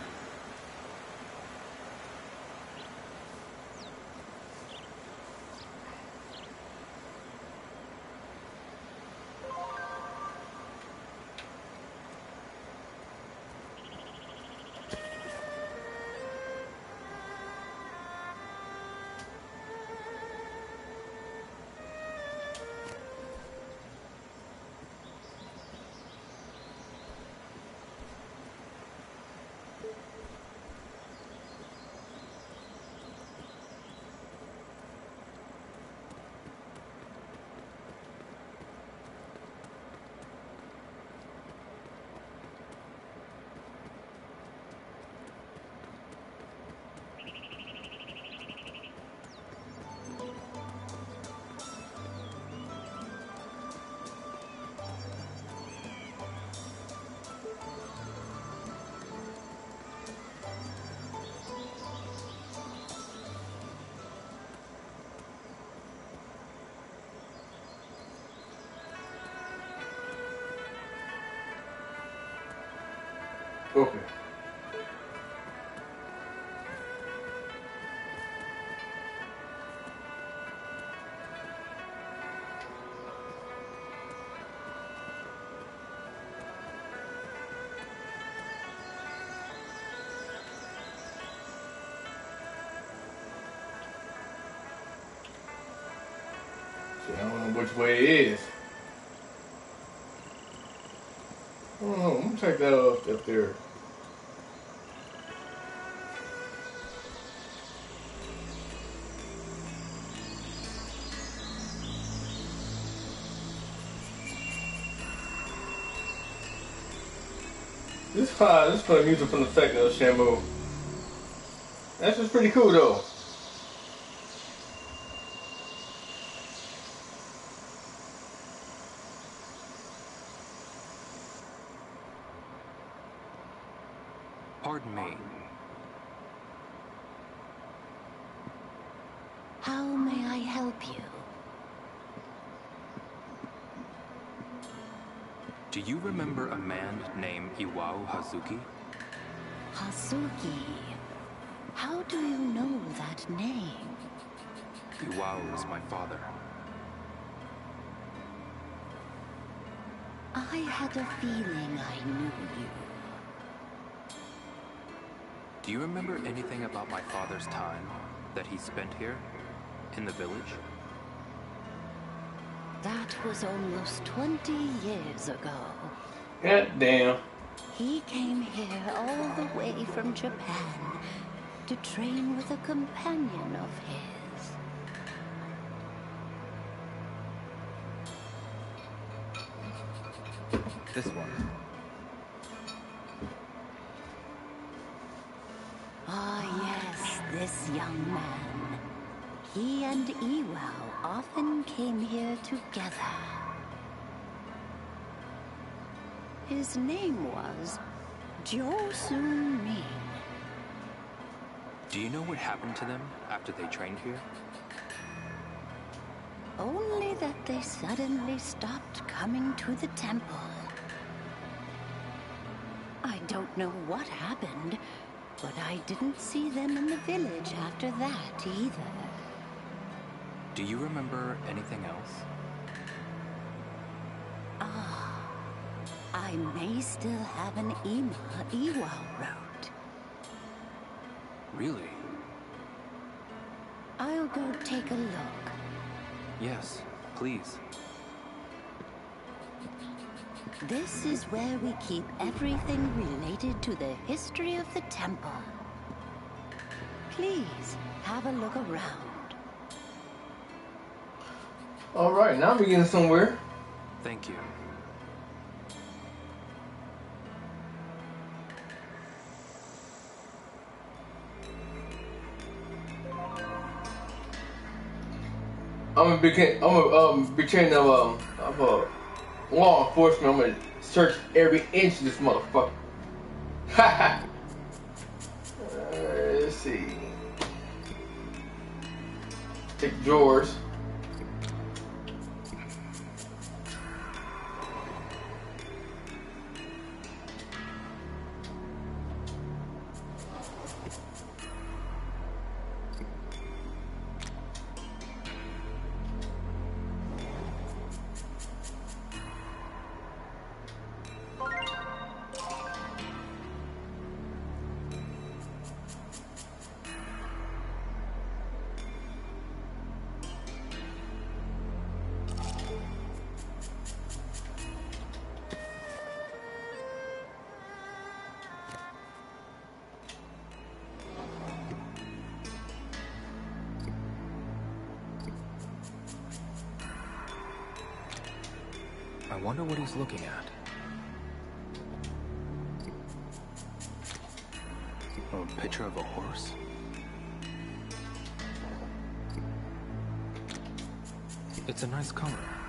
Okay. I don't know which way it is. I don't know. I'm gonna check that out up there. This is fire, this is playing music from the techno Shamu. That's just pretty cool though. Pardon me. How may I help you? Do you remember a man named Iwao Hazuki? Hazuki. How do you know that name? Iwao was my father. I had a feeling I knew you. Do you remember anything about my father's time that he spent here? In the village? That was almost 20 years ago. God damn. He came here all the way from Japan to train with a companion of his. This one. Ah, yes, this young man. He and Iwao often came here together. His name was Zhao Sun Ming. Do you know what happened to them after they trained here? Only that they suddenly stopped coming to the temple. I don't know what happened, but I didn't see them in the village after that either. Do you remember anything else? Ah, I may still have an email Iwao wrote. Really? I'll go take a look. Yes, please. This is where we keep everything related to the history of the temple. Please, have a look around. All right, now we're getting somewhere. Thank you. I'm a became I'm a um became um, of um I'm a law enforcement. I'm gonna search every inch of this motherfucker. Ha ha. Uh, let's see. Take drawers. A picture of a horse? It's a nice color.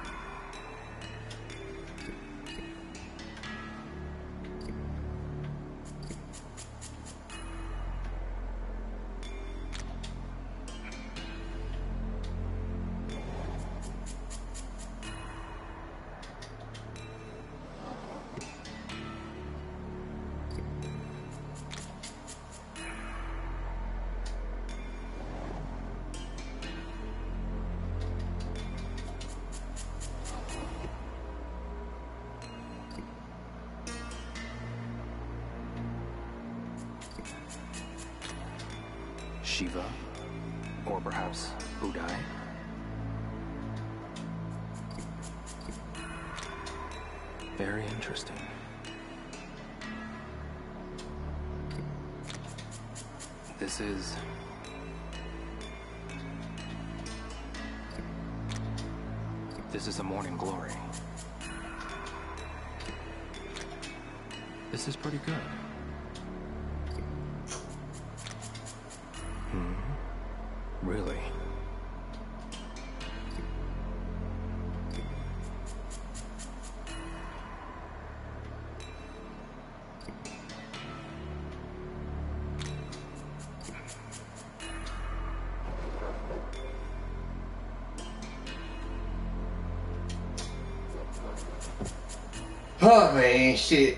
Shit.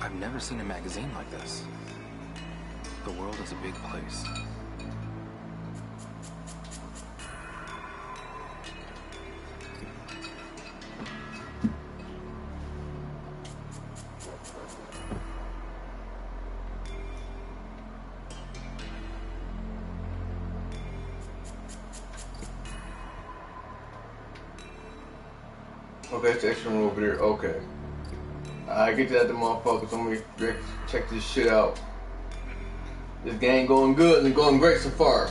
I've never seen a magazine like this. The world is a big place. Okay, it's the extra room over there. Okay. I get that the motherfuckers. I'm gonna check this shit out. This game going good and going great so far.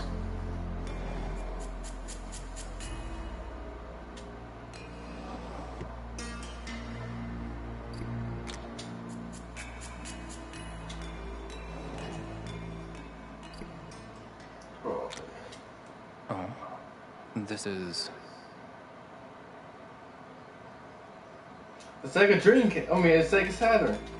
Oh. This is... the Sega Dream. I mean, it's Sega Saturn. Oh.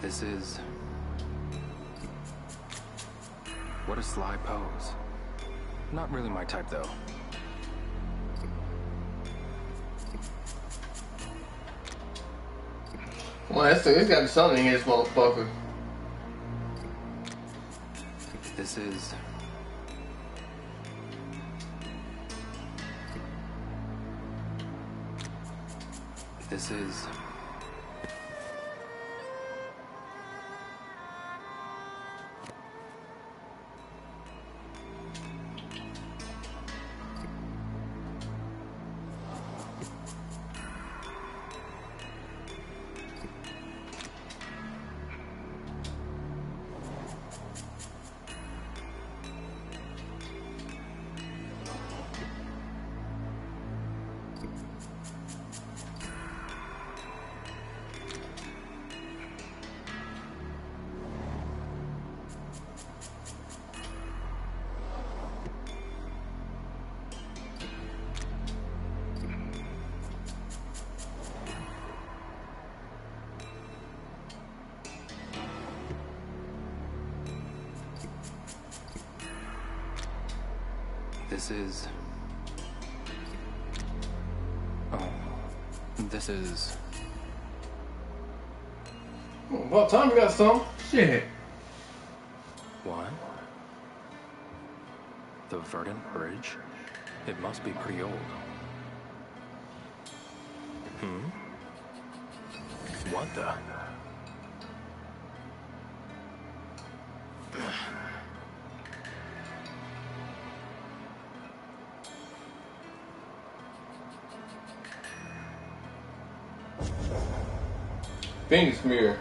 This is... What a sly pose. Not really my type, though. Well, that's, it's got something in this motherfucker. This is... This is... About got some. Shit. What? The Verdant Bridge? It must be pretty old. Hmm? What the? Phoenix Mirror.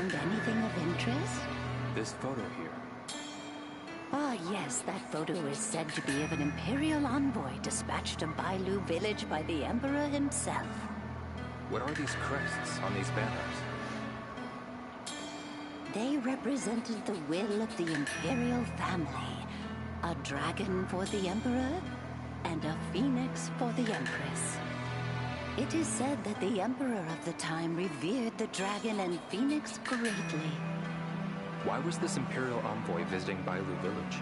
Found anything of interest? This photo here. Ah, yes, that photo is said to be of an Imperial envoy dispatched to Bailu village by the Emperor himself. What are these crests on these banners? They represented the will of the Imperial family. A dragon for the Emperor, and a phoenix for the Empress. It is said that the Emperor of the time revered the dragon and phoenix greatly. Why was this Imperial envoy visiting Bailu village?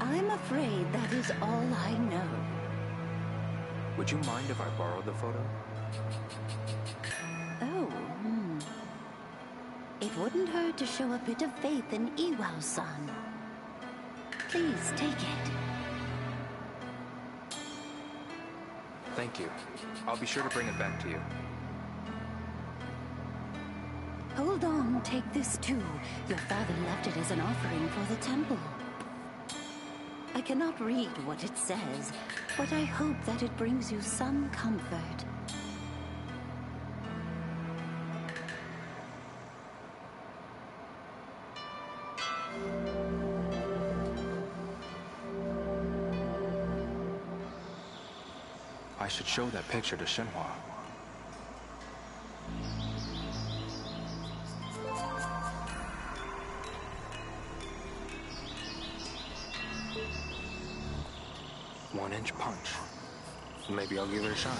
I'm afraid that is all I know. Would you mind if I borrowed the photo? Oh, hmm. It wouldn't hurt to show a bit of faith in Iwao-san. Please take it. Thank you. I'll be sure to bring it back to you. Hold on, take this too. Your father left it as an offering for the temple. I cannot read what it says, but I hope that it brings you some comfort. Show that picture to Shenhua. One inch punch. Maybe I'll give it a shot.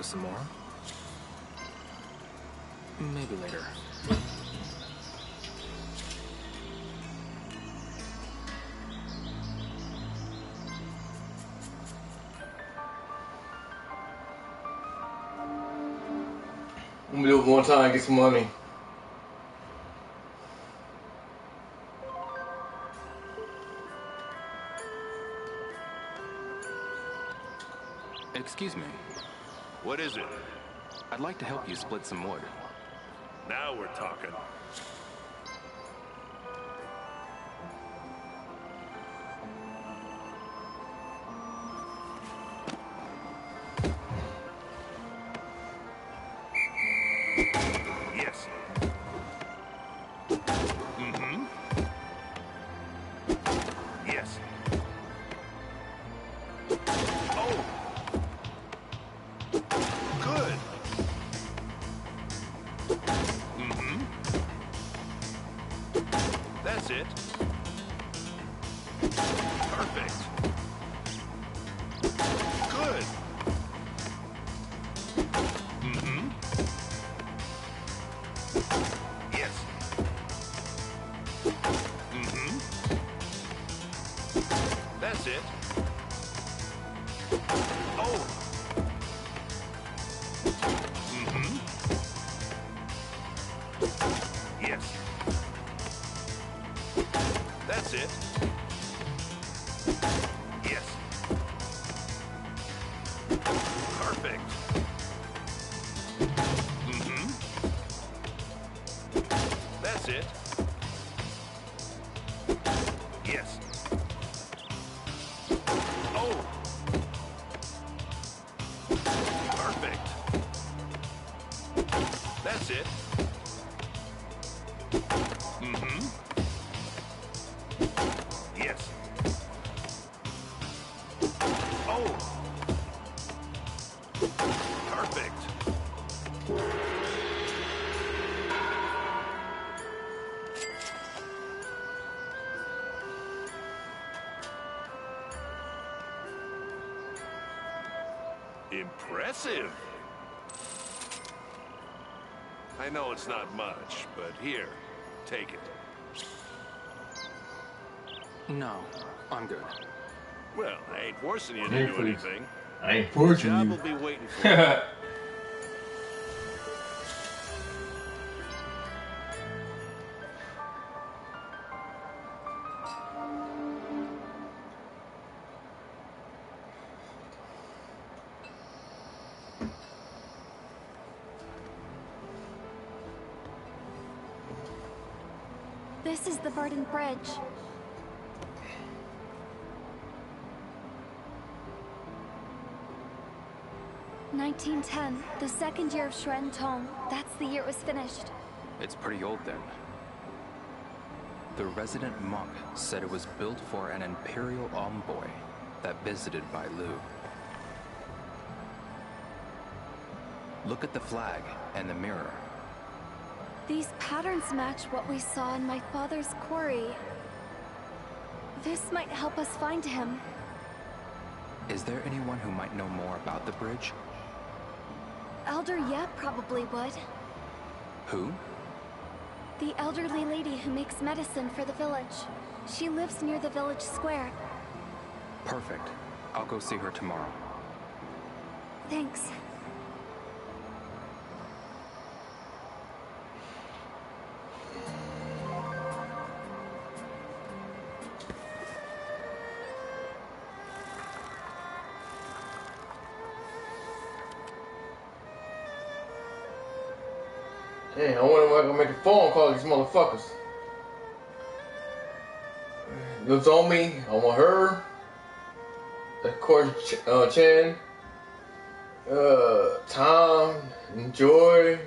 Practice some more. Maybe later. I'm gonna do it one time, get some money. What is it? I'd like to help you split some wood. Now we're talking. It's not much, but here, take it. No, I'm good. Well, I ain't forcing you to do anything. I ain't forcing Job you. will be waiting for you. Nineteen ten, the second year of Xuantong. That's the year it was finished. It's pretty old then. The resident monk said it was built for an imperial envoy that visited Bai Lu. Look at the flag and the mirror. These patterns match what we saw in my father's quarry. This might help us find him. Is there anyone who might know more about the bridge? Elder Ye probably would. Who? The elderly lady who makes medicine for the village. She lives near the village square. Perfect. I'll go see her tomorrow. Thanks. Hey, I I can make a phone call to these motherfuckers. Lives on me. I want her. Of course, uh. Uh, Tom. Joy.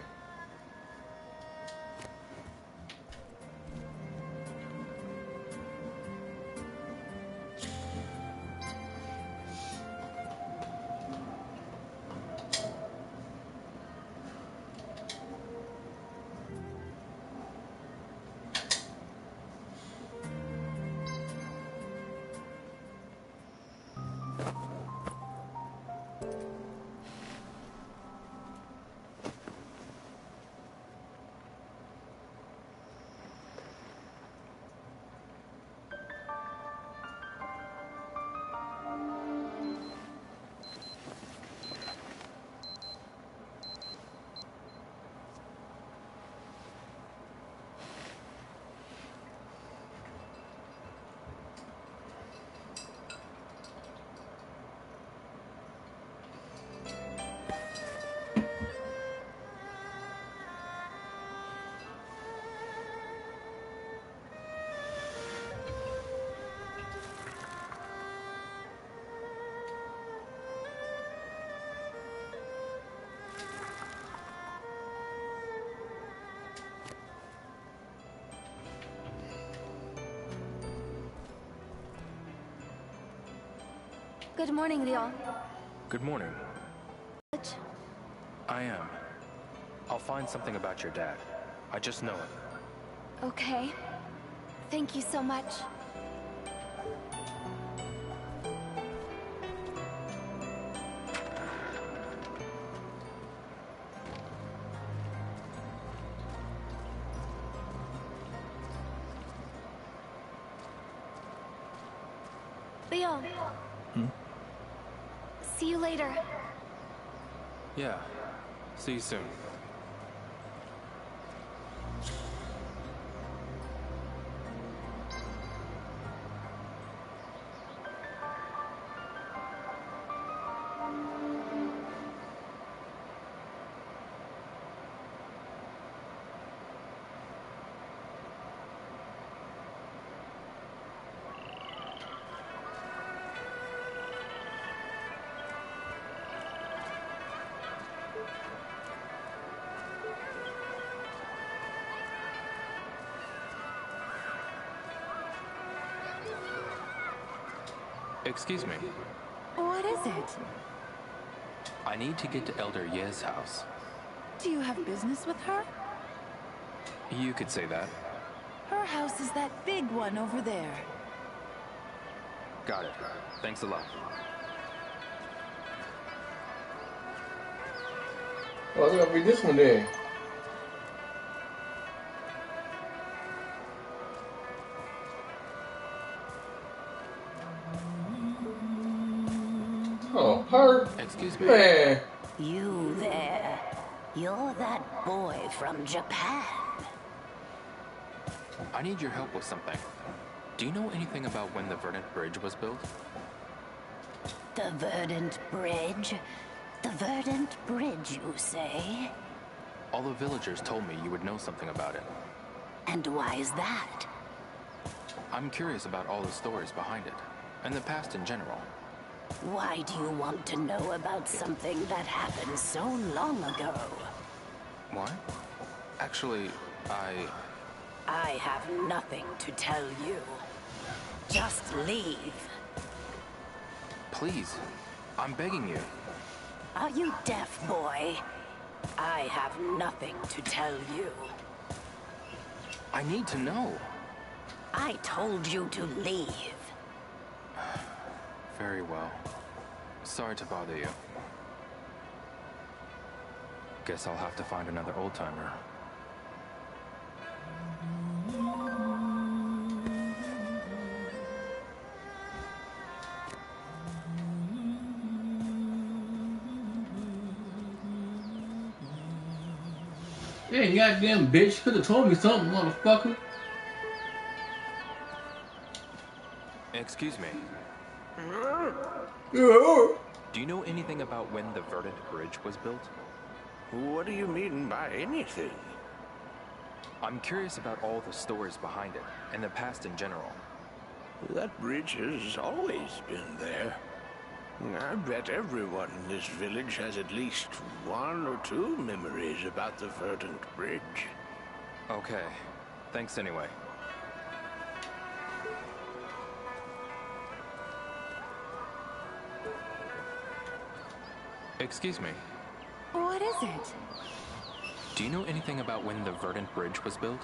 Good morning, Leon. Good morning. I am. I'll find something about your dad. I just know it. Okay. Thank you so much. Yeah. See you soon. Excuse me. What is it? I need to get to Elder Ye's house. Do you have business with her? You could say that. Her house is that big one over there. Got it. Thanks a lot. Oh, I gotta read this one then. Excuse me. Man. You there. You're that boy from Japan. I need your help with something. Do you know anything about when the Verdant Bridge was built? The Verdant Bridge? The Verdant Bridge, you say? All the villagers told me you would know something about it. And why is that? I'm curious about all the stories behind it, and the past in general. Why do you want to know about something that happened so long ago? What? Actually, I... I have nothing to tell you. Just leave. Please, I'm begging you. Are you deaf, boy? I have nothing to tell you. I need to know. I told you to leave. Very well. Sorry to bother you. Guess I'll have to find another old-timer. Hey, goddamn bitch, could have told me something, motherfucker. Excuse me. Do you know anything about when the Verdant Bridge was built? What do you mean by anything? I'm curious about all the stories behind it, and the past in general. That bridge has always been there. I bet everyone in this village has at least one or two memories about the Verdant Bridge. Okay. Thanks anyway. Excuse me. What is it? Do you know anything about when the Verdant Bridge was built?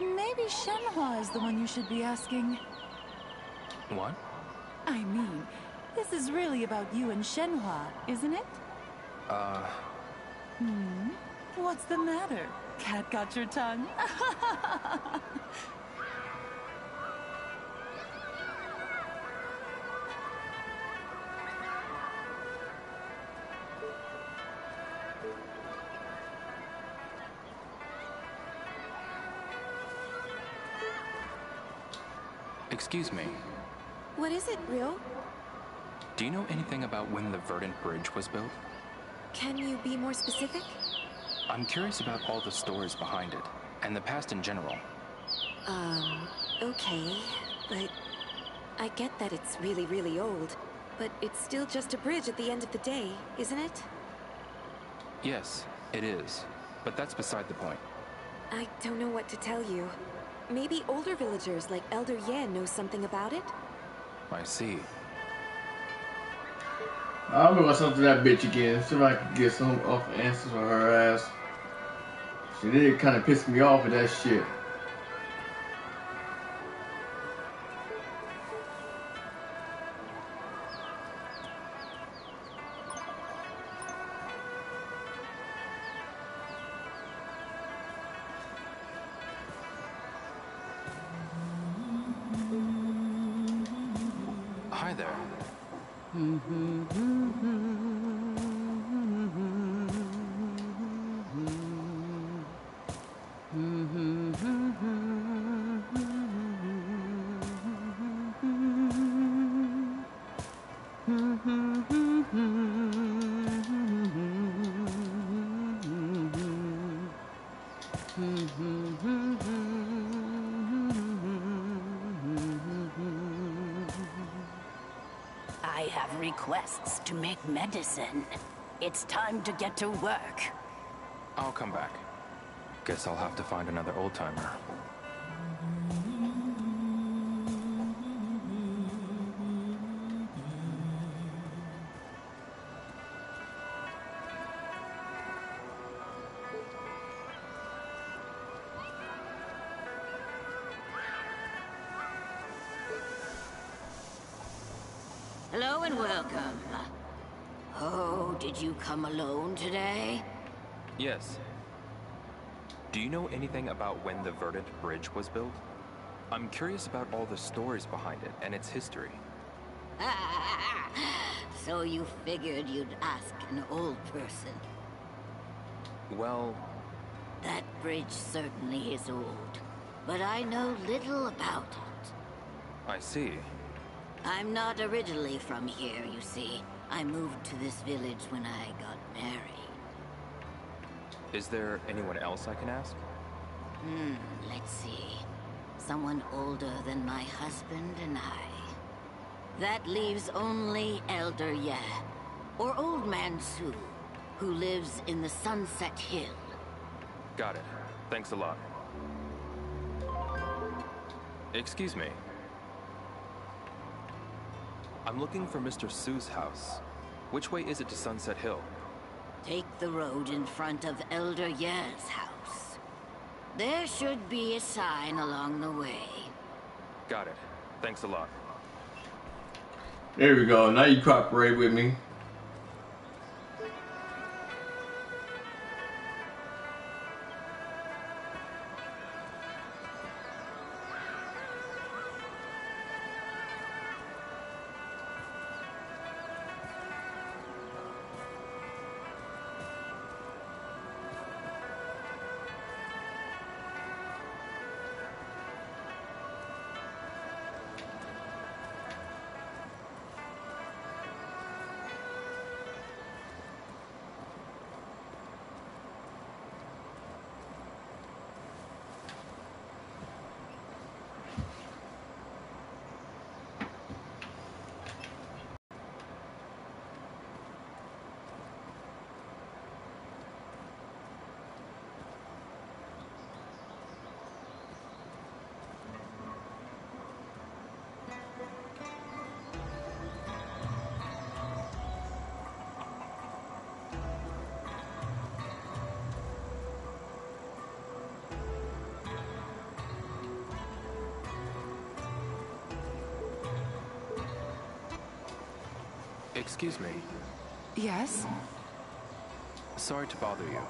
Maybe Shenhua is the one you should be asking. What? I mean, this is really about you and Shenhua, isn't it? Uh... Hmm? What's the matter? Cat got your tongue? Excuse me. What is it, Ryo? Do you know anything about when the Verdant Bridge was built? Can you be more specific? I'm curious about all the stories behind it, and the past in general. Um, okay, but I get that it's really, really old, but it's still just a bridge at the end of the day, isn't it? Yes, it is, but that's beside the point. I don't know what to tell you. Maybe older villagers like Elder Yan know something about it? I see. I'm gonna talk to that bitch again. See if I can get some off answers on her ass. She did kind of piss me off with that shit. Have requests to make medicine. It's time to get to work. I'll come back. Guess I'll have to find another old when the Verdant Bridge was built? I'm curious about all the stories behind it and its history. so you figured you'd ask an old person. Well, That bridge certainly is old, but I know little about it. I see. I'm not originally from here, you see. I moved to this village when I got married. Is there anyone else I can ask? Hmm, let's see. Someone older than my husband and I. That leaves only Elder Ye, or Old Man Su, who lives in the Sunset Hill. Got it. Thanks a lot. Excuse me. I'm looking for Mr. Su's house. Which way is it to Sunset Hill? Take the road in front of Elder Ye's house. There should be a sign along the way. Got it. Thanks a lot. There we go. Now you cooperate with me. Excuse me. Yes? Sorry to bother you.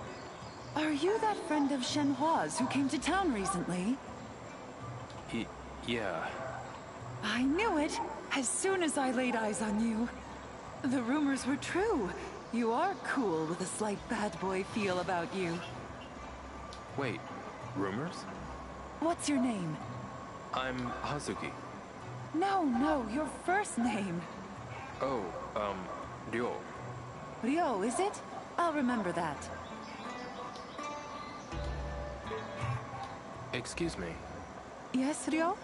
Are you that friend of Shenhua's who came to town recently? Y yeah. I knew it as soon as I laid eyes on you. The rumors were true. You are cool with a slight bad boy feel about you. Wait, rumors? What's your name? I'm Hazuki. No, no, your first name. Oh, um, Ryo. Ryo, is it? I'll remember that. Excuse me. Yes, Ryo?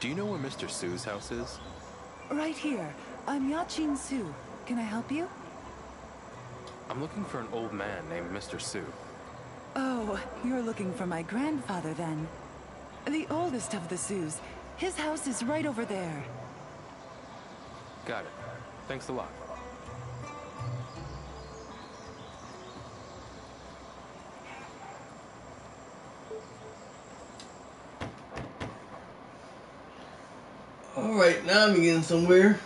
Do you know where Mr. Su's house is? Right here. I'm Yachin Su. Can I help you? I'm looking for an old man named Mr. Su. Oh, you're looking for my grandfather then. The oldest of the Sus. His house is right over there. Got it. Thanks a lot. Alright, now I'm getting somewhere.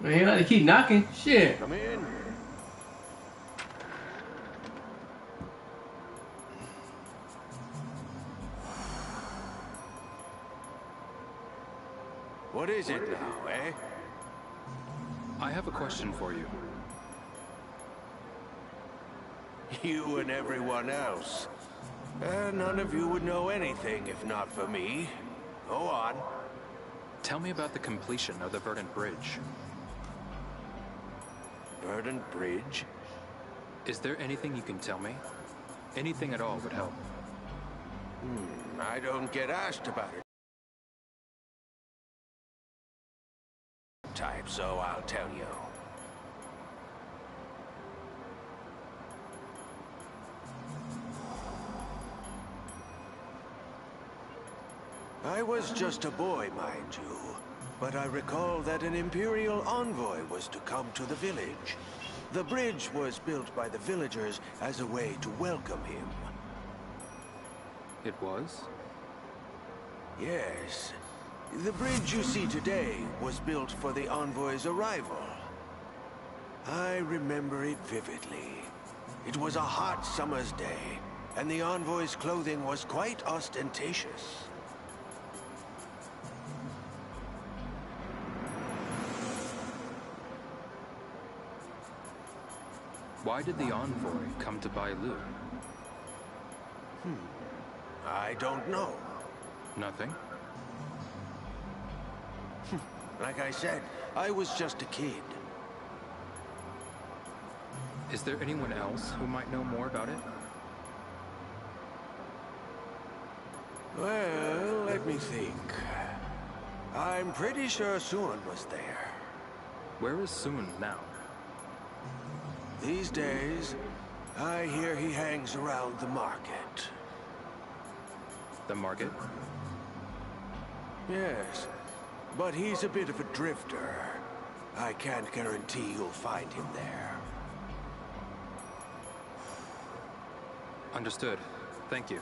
Man, you gotta keep knocking. Shit. Come here. And everyone else. Uh, none of you would know anything if not for me. Go on. Tell me about the completion of the Verdant Bridge. Verdant Bridge? Is there anything you can tell me? Anything at all would help. Hmm, I don't get asked about it. Type, so I'll tell was just a boy, mind you, but I recall that an Imperial envoy was to come to the village. The bridge was built by the villagers as a way to welcome him. It was? Yes. The bridge you see today was built for the envoy's arrival. I remember it vividly. It was a hot summer's day, and the envoy's clothing was quite ostentatious. Why did the envoy come to Bailu? Hmm. I don't know. Nothing? Like I said, I was just a kid. Is there anyone else who might know more about it? Well, let me think. I'm pretty sure Sun was there. Where is Sun now? These days, I hear he hangs around the market. The market? Yes, but he's a bit of a drifter. I can't guarantee you'll find him there. Understood. Thank you.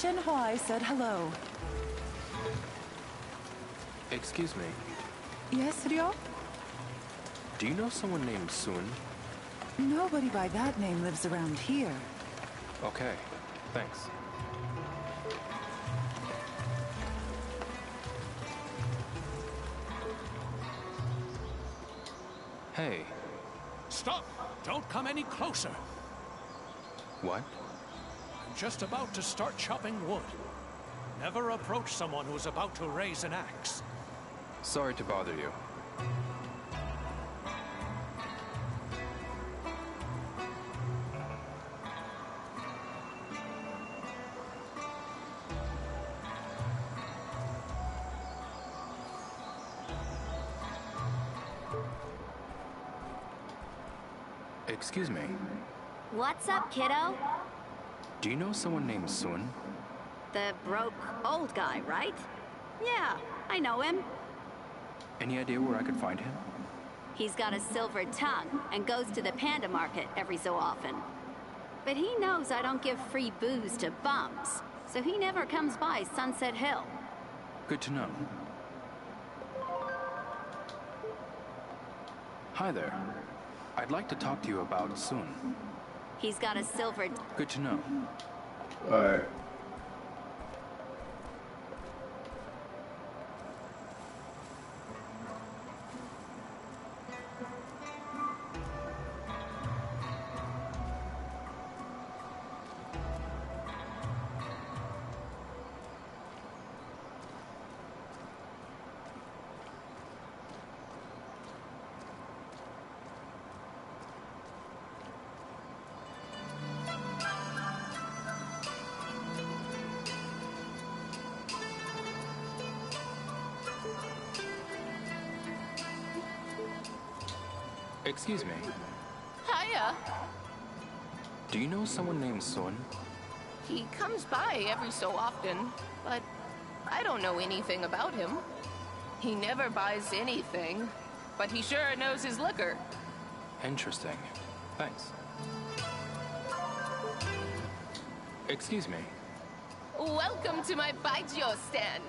Tell Shenhua I said hello. Excuse me. Yes, Ryo? Do you know someone named Sun? Nobody by that name lives around here. Okay. Thanks. Hey. Stop! Don't come any closer. What? I'm just about to start chopping wood. Never approach someone who's about to raise an axe. Sorry to bother you. Excuse me. What's up, kiddo? Do you know someone named Sun? The broke old guy, right? Yeah, I know him. Any idea where I could find him? He's got a silver tongue and goes to the panda market every so often. But he knows I don't give free booze to bums, so he never comes by Sunset Hill. Good to know. Hi there. I'd like to talk to you about Sun. He's got a silver. Good to know. Alright. Excuse me. Hiya. Do you know someone named Sun? He comes by every so often, but I don't know anything about him. He never buys anything, but he sure knows his liquor. Interesting. Thanks. Excuse me. Welcome to my Baijiu stand.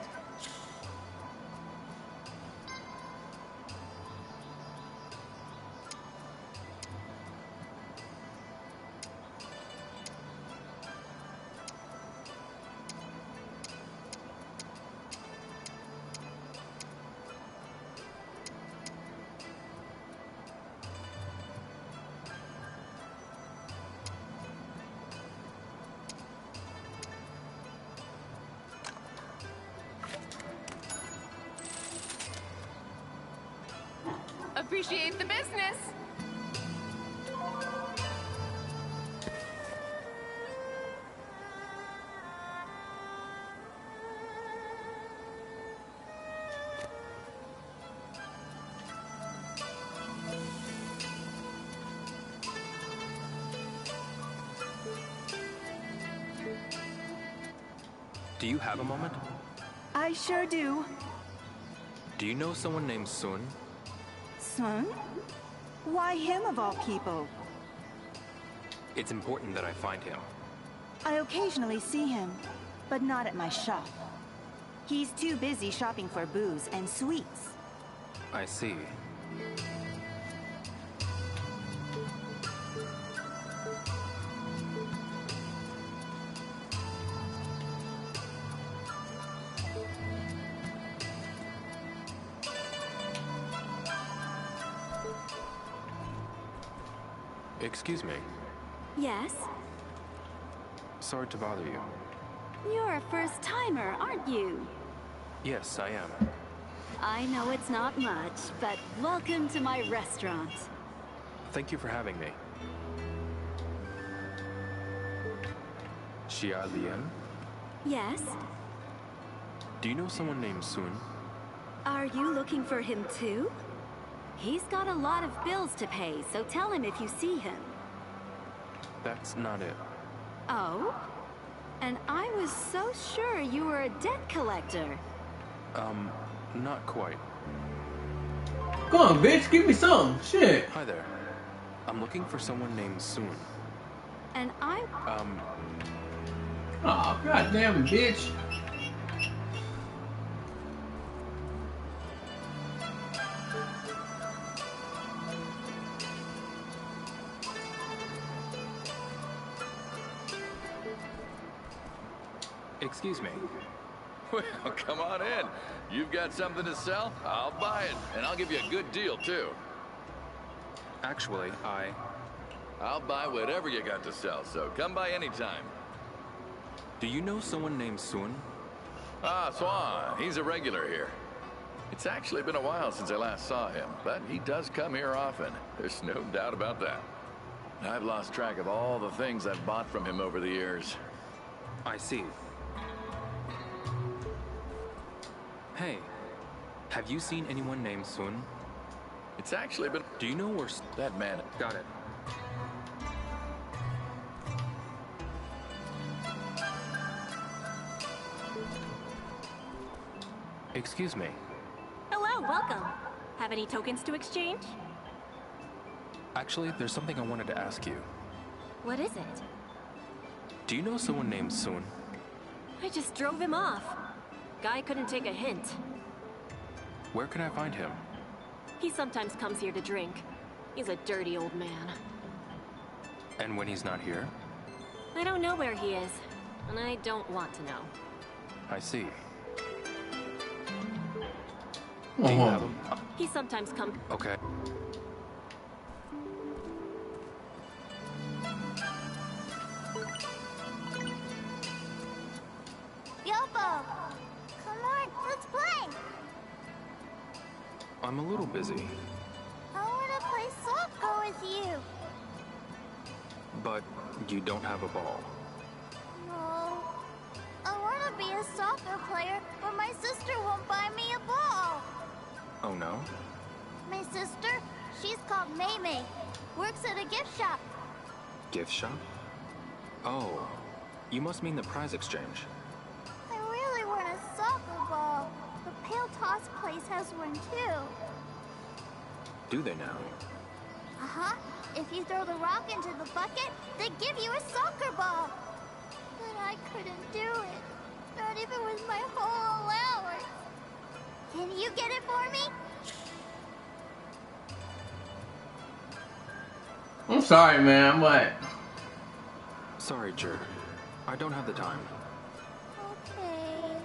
Do you have a moment? I sure do. Do you know someone named Sun? Sun? Why him of all people? It's important that I find him. I occasionally see him, but not at my shop. He's too busy shopping for booze and sweets. I see. Excuse me. Yes? Sorry to bother you. You're a first timer, aren't you? Yes, I am. I know it's not much, but welcome to my restaurant. Thank you for having me. Xia Lian? Yes? Do you know someone named Sun? Are you looking for him too? He's got a lot of bills to pay, so tell him if you see him. That's not it. Oh? And I was so sure you were a debt collector. Um, not quite. Come on, bitch, give me some. Shit. Hi there. I'm looking for someone named Soon. And I... Um, Aw, oh, goddamn bitch. Excuse me. Well, come on in. You've got something to sell? I'll buy it, and I'll give you a good deal, too. Actually, I... I'll buy whatever you got to sell, so come by anytime. Do you know someone named Sun? Ah, Swan. He's a regular here. It's actually been a while since I last saw him, but he does come here often. There's no doubt about that. I've lost track of all the things I've bought from him over the years. I see. Hey, have you seen anyone named Sun? It's actually been... Do you know where... That man... Got it. Excuse me. Hello, welcome. Have any tokens to exchange? Actually, there's something I wanted to ask you. What is it? Do you know someone named Sun? I just drove him off. Guy couldn't take a hint. Where can I find him? He sometimes comes here to drink. He's a dirty old man. And when he's not here? I don't know where he is, and I don't want to know. I see. Uh-huh. Do you have him? He sometimes comes. Okay. Busy, I wanna play soccer with you! but you don't have a ball. No. I wanna be a soccer player, but my sister won't buy me a ball! Oh no? My sister, she's called May May. Works at a gift shop. Gift shop? Oh, you must mean the prize exchange. I really want a soccer ball. The Pail Toss place has one too. Do they now? Uh-huh. If you throw the rock into the bucket, they give you a soccer ball. But I couldn't do it. Not even with my whole allowance. Can you get it for me? I'm sorry, man. What? Sorry, Jer. I don't have the time. Okay.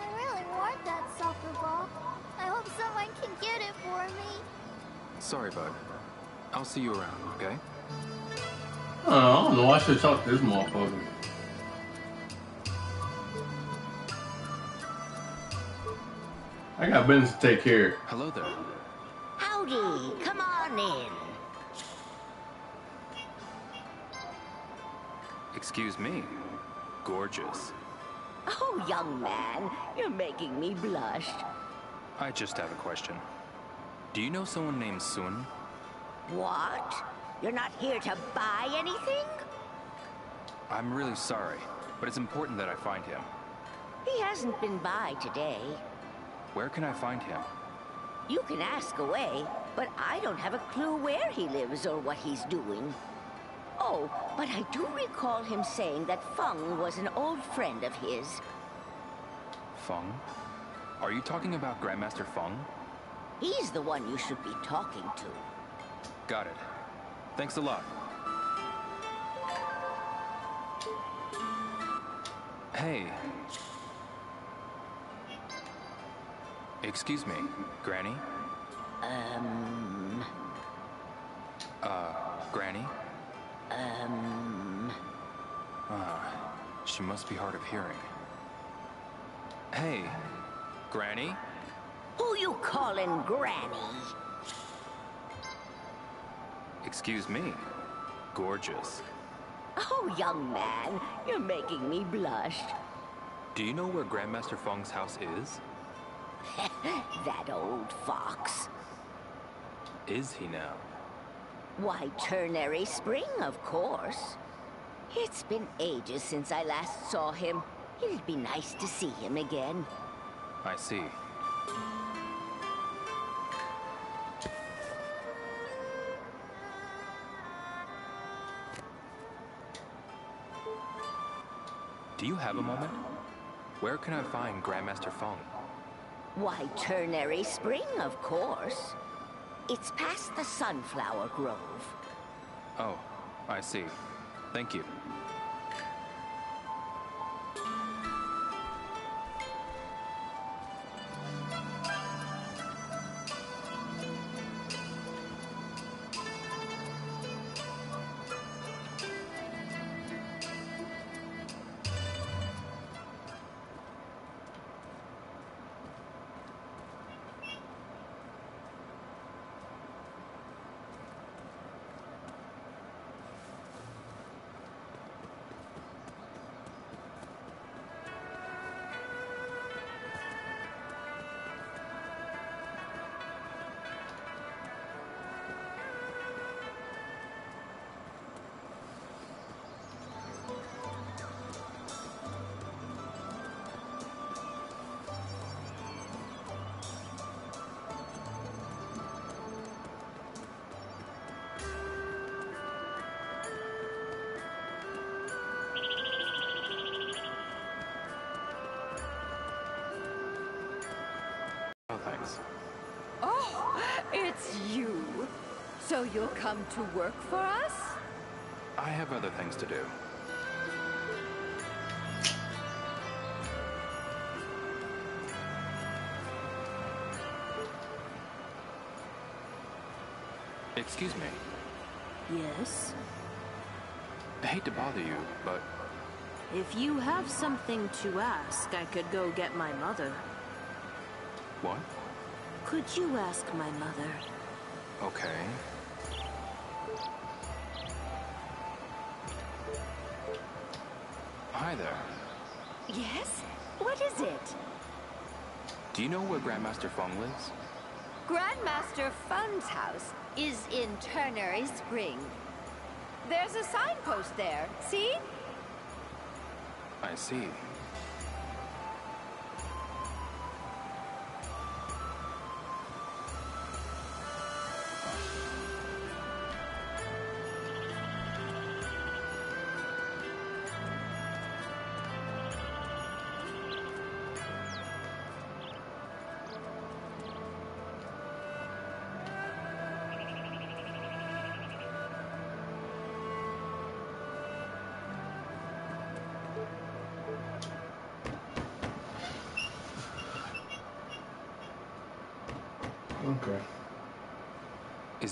I really want that soccer ball. I hope someone can get it for me. Sorry, bud. I'll see you around, okay? Oh, I don't know. I should talk to this motherfucker. I got business to take care of. Hello there. Howdy, come on in. Excuse me. Gorgeous. Oh, young man, you're making me blush. I just have a question. Do you know someone named Sun? What? You're not here to buy anything? I'm really sorry, but it's important that I find him. He hasn't been by today. Where can I find him? You can ask away, but I don't have a clue where he lives or what he's doing. Oh, but I do recall him saying that Feng was an old friend of his. Feng? Are you talking about Grandmaster Feng? He's the one you should be talking to. Got it. Thanks a lot. Hey. Excuse me, Granny? Um. Uh, Granny? Um. Ah, she must be hard of hearing. Hey, Granny? Who you calling Granny? Excuse me. Gorgeous. Oh, young man, you're making me blush. Do you know where Grandmaster Feng's house is? that old fox. Is he now? Why, Ternary Spring, of course. It's been ages since I last saw him. It'd be nice to see him again. I see. Do you have a moment? Where can I find Grandmaster Feng? Why, Ternary Spring, of course. It's past the Sunflower Grove. Oh, I see. Thank you. You'll come to work for us? I have other things to do. Excuse me. Yes? I hate to bother you, but If you have something to ask, I could go get my mother. what? Could you ask my mother? Okay. Yes? What is it? Do you know where Grandmaster Feng lives? Grandmaster Feng's house is in Ternary Spring. There's a signpost there, see? I see.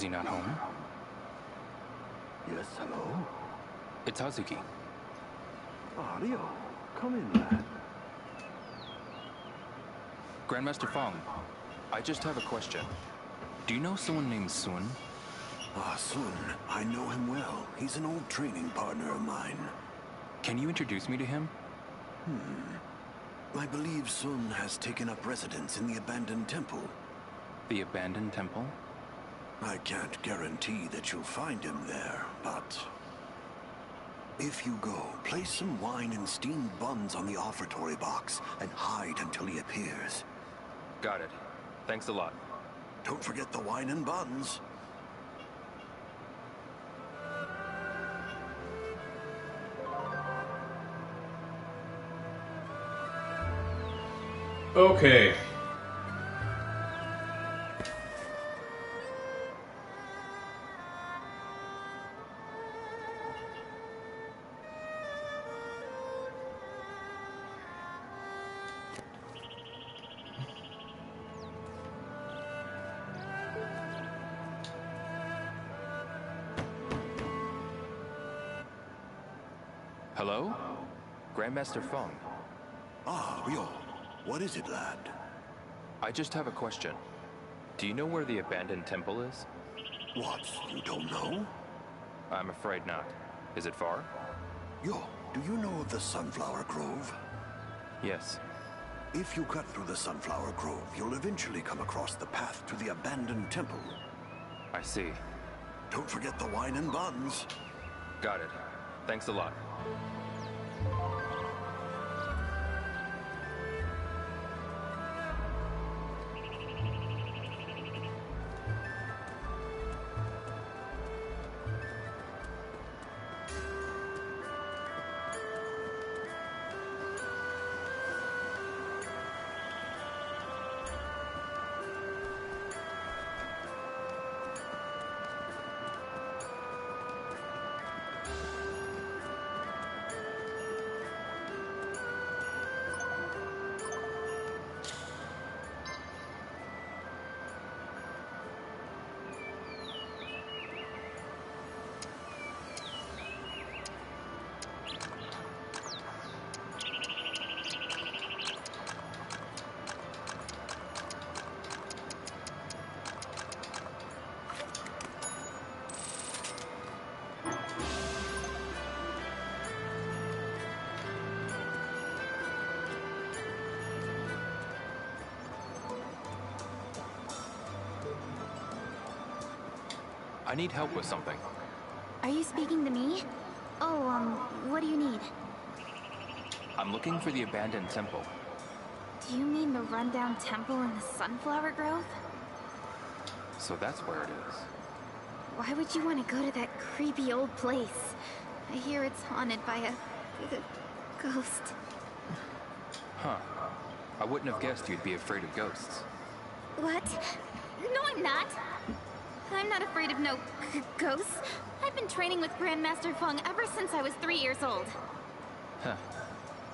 Is he not home? Yes, hello? It's Hazuki. Ryo, come in, lad. Grandmaster Feng, I just have a question. Do you know someone named Sun? Ah, Sun. I know him well. He's an old training partner of mine. Can you introduce me to him? Hmm. I believe Sun has taken up residence in the abandoned temple. The abandoned temple? I can't guarantee that you'll find him there, but... If you go, place some wine and steamed buns on the offertory box and hide until he appears. Got it. Thanks a lot. Don't forget the wine and buns. Okay. Grandmaster Feng. Ah, Ryo. What is it, lad? I just have a question. Do you know where the abandoned temple is? What? You don't know? I'm afraid not. Is it far? Ryo, do you know of the Sunflower Grove? Yes. If you cut through the Sunflower Grove, you'll eventually come across the path to the abandoned temple. I see. Don't forget the wine and buns. Got it. Thanks a lot. I need help with something. Are you speaking to me? Oh, um, what do you need? I'm looking for the abandoned temple. Do you mean the rundown temple in the Sunflower Grove? So that's where it is. Why would you want to go to that creepy old place? I hear it's haunted by a, a ghost. Huh. I wouldn't have guessed you'd be afraid of ghosts. What? No, I'm not. Not afraid of no ghosts. I've been training with Grandmaster Feng ever since I was three years old. Huh.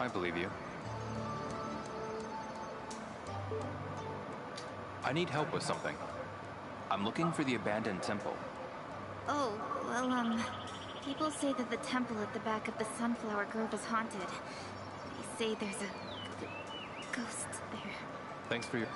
I believe you. I need help with something. I'm looking for the abandoned temple. Oh, well, um, people say that the temple at the back of the Sunflower Grove is haunted. They say there's a... ghost there. Thanks for your...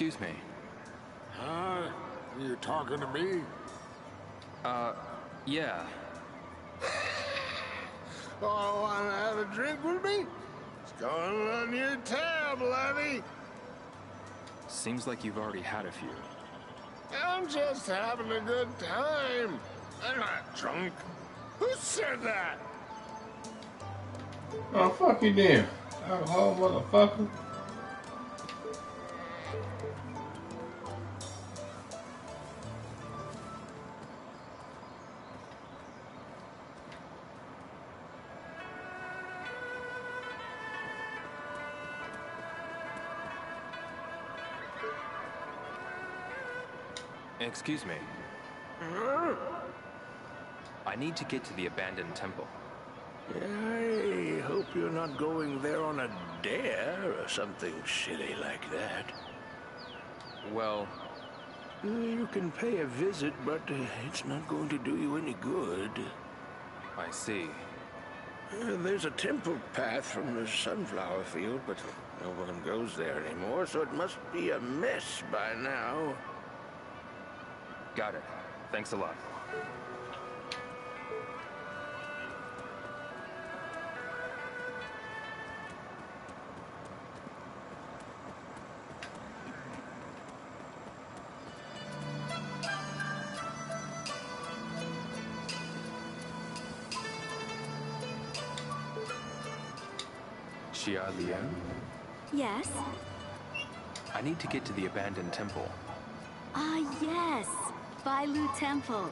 Excuse me. Huh? You talking to me? Uh, yeah. Oh, wanna have a drink with me? It's going on your tab, Levy. Seems like you've already had a few. I'm just having a good time. I'm not drunk. Who said that? Oh, fuck you then. Alcohol, motherfucker. Excuse me. I need to get to the abandoned temple. I hope you're not going there on a dare or something silly like that. Well... You can pay a visit, but it's not going to do you any good. I see. Uh, There's a temple path from the sunflower field, but no one goes there anymore, so it must be a mess by now. Got it. Thanks a lot. Xia Lian? Yes? I need to get to the abandoned temple. Ah, yes. Bailu Temple.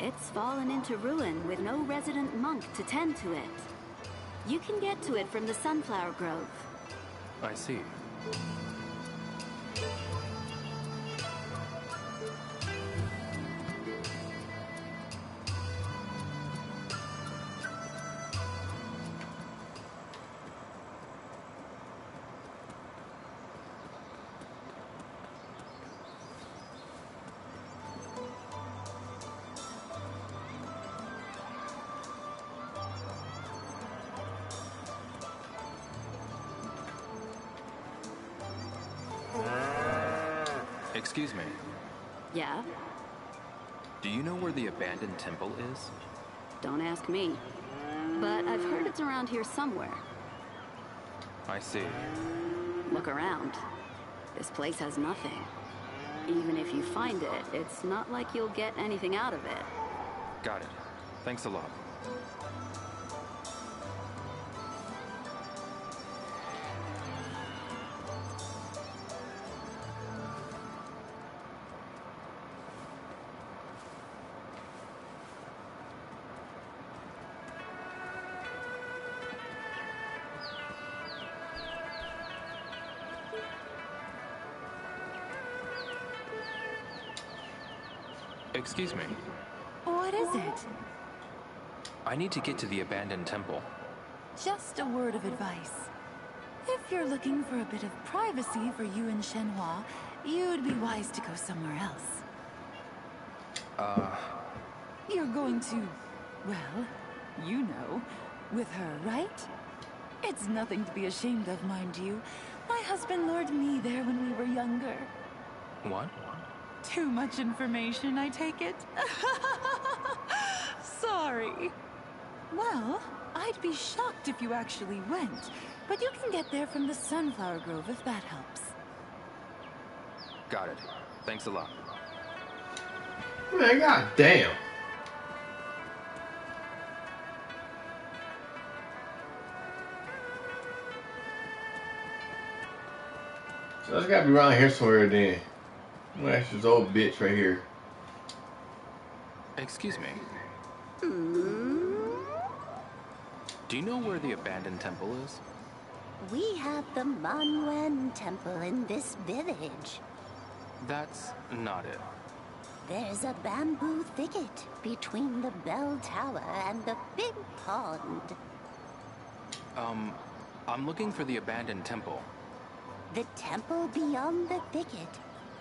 It's fallen into ruin with no resident monk to tend to it. You can get to it from the Sunflower Grove. I see. Excuse me. Yeah? Do you know where the abandoned temple is? Don't ask me. But I've heard it's around here somewhere. I see. Look around. This place has nothing. Even if you find it, it's not like you'll get anything out of it. Got it. Thanks a lot. Excuse me. What is it? I need to get to the abandoned temple. Just a word of advice. If you're looking for a bit of privacy for you and Shenhua, you'd be wise to go somewhere else. Uh, You're going to, well, you know, with her, right? It's nothing to be ashamed of, mind you. My husband lured me there when we were younger. what? Too much information, I take it? Sorry. Well, I'd be shocked if you actually went, but you can get there from the Sunflower Grove if that helps. Got it. Thanks a lot. Man, god damn. So that's gotta be around here somewhere then. I'm gonna ask this old bitch right here. Excuse me. Do you know where the abandoned temple is? We have the Manwen Temple in this village. That's not it. There's a bamboo thicket between the bell tower and the big pond. Um, I'm looking for the abandoned temple. The temple beyond the thicket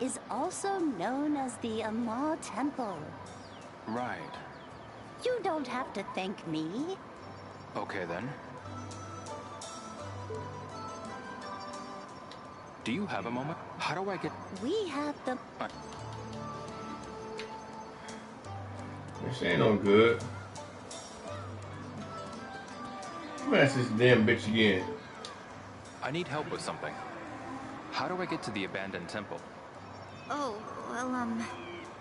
is also known as the Amar Temple. Right. You don't have to thank me. Okay then. Do you have a moment? How do I get... We have the... I- This ain't no good. I'm gonna ask this damn bitch again. I need help with something. How do I get to the abandoned temple? Oh, well, um,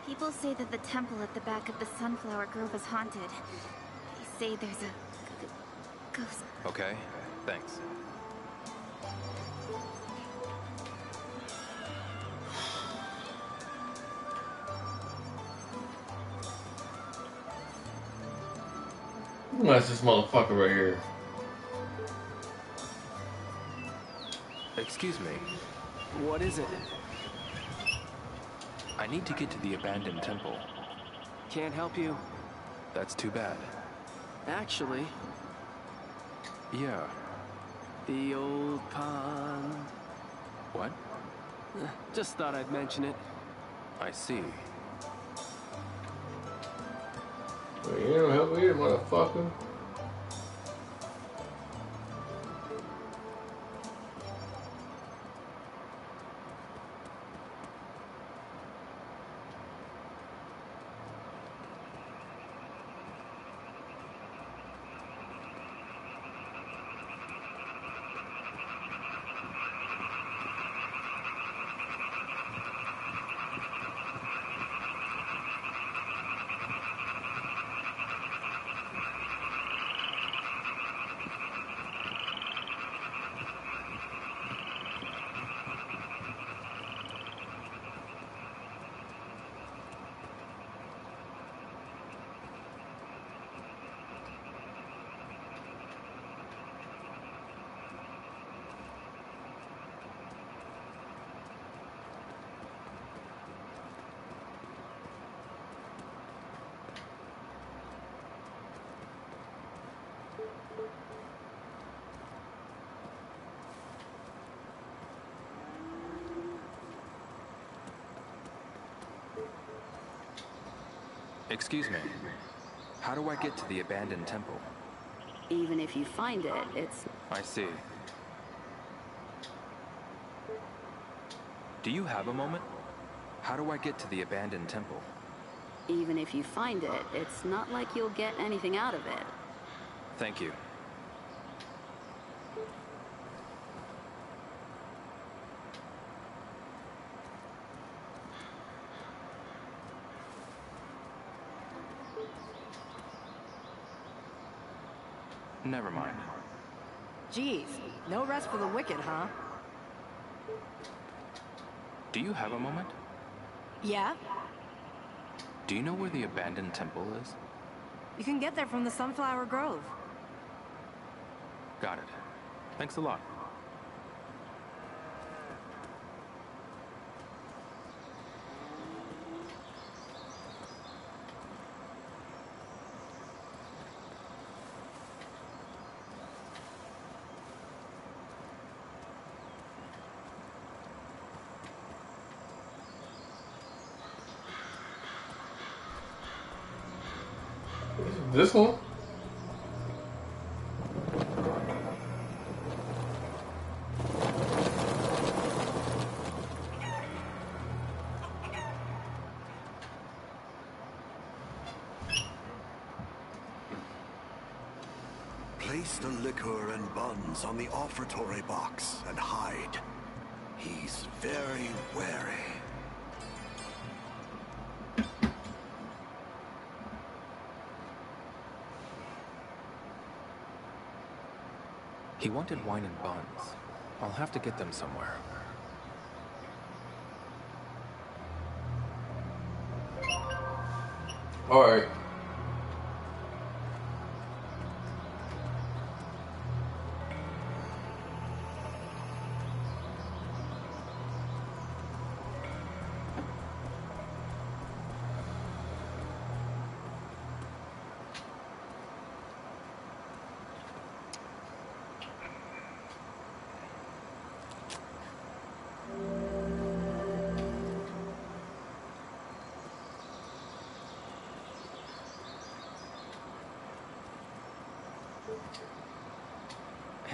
people say that the temple at the back of the Sunflower Grove is haunted. They say there's a... ghost. Okay, thanks. I'm gonna ask this motherfucker right here. Excuse me. What is it? I need to get to the abandoned temple. Can't help you. That's too bad. Actually, Yeah. the old pond. What? Just thought I'd mention it. I see. Well, you don't help me motherfucker. Excuse me. How do I get to the abandoned temple? Even if you find it, it's I see. Do you have a moment? How do I get to the abandoned temple? even if you find it, it's not like you'll get anything out of it. Thank you. Never mind. Geez, no rest for the wicked, huh? Do you have a moment? Yeah? Do you know where the abandoned temple is? You can get there from the Sunflower Grove. Got it. Thanks a lot. This one? Place the liquor and buns on the offertory box and hide. He's very wary. He wanted wine and buns. I'll have to get them somewhere. Alright.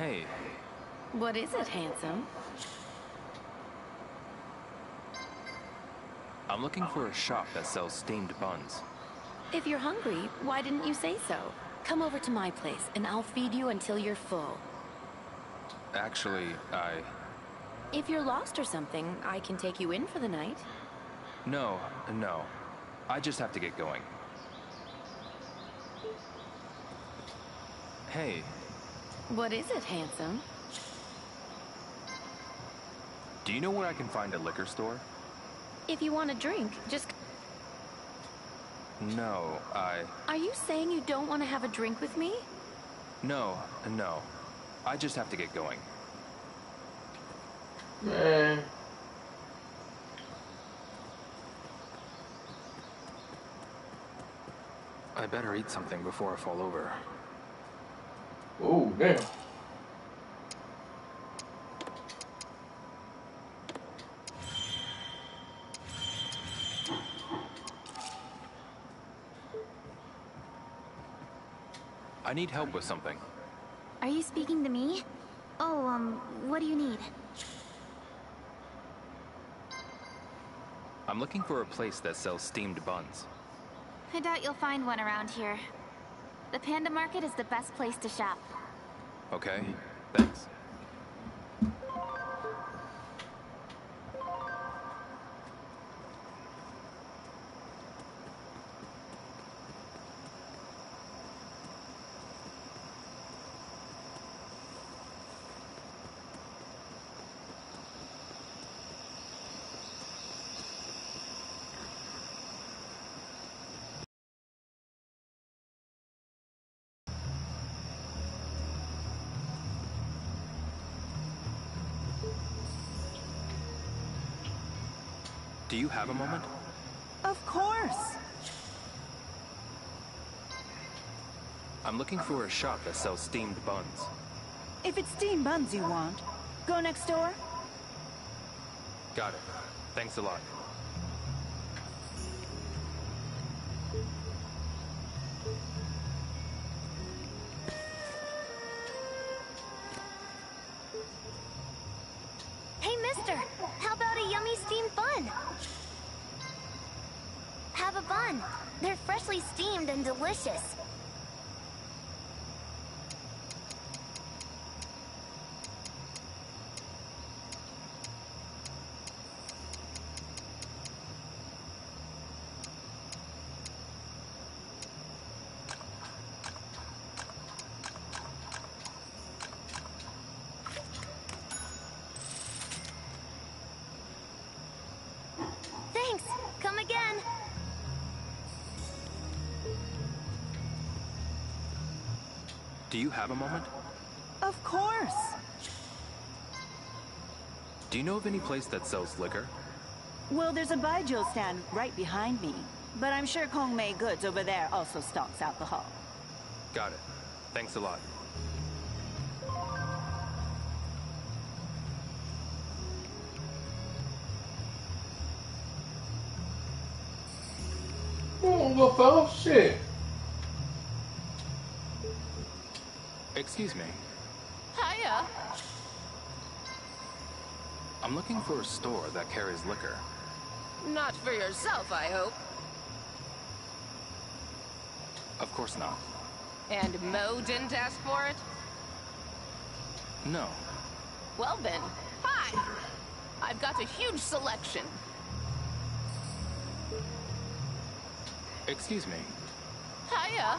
Hey, What is it, handsome? I'm looking for a shop that sells steamed buns. If you're hungry, why didn't you say so? Come over to my place, and I'll feed you until you're full. Actually, I... If you're lost or something, I can take you in for the night. No, no. I just have to get going. Hey, What is it, handsome? do you know where I can find a liquor store? If you want a drink, just... No, I... Are you saying you don't want to have a drink with me? No, no. I just have to get going. Man. I better eat something before I fall over. Oh, damn. I need help with something. Are you speaking to me? Oh, um, what do you need? I'm looking for a place that sells steamed buns. I doubt you'll find one around here. The Panda Market is the best place to shop. Okay, thanks. Have a moment? Of course. I'm looking for a shop that sells steamed buns. If it's steamed buns you want, go next door. Got it. Thanks a lot. Do you have a moment? Of course. Do you know of any place that sells liquor? Well, there's a Baijiu stand right behind me. But I'm sure Kong Mei Goods over there also stocks alcohol. Got it. Thanks a lot. Carries liquor. Not for yourself, I hope. Of course not. And Mo didn't ask for it? No. Well then, hi! I've got a huge selection. Excuse me. Hiya.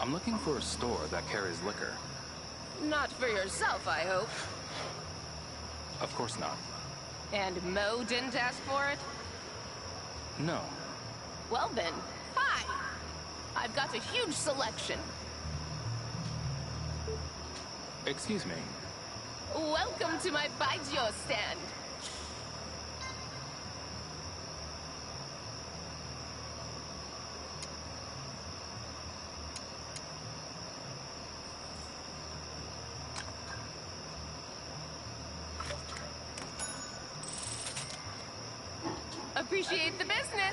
I'm looking for a store that carries liquor. Not for yourself, I hope. Of course not. And Mo didn't ask for it? No. Well then, fine. I've got a huge selection. Excuse me. Welcome to my Baijiu stand. Appreciate the business.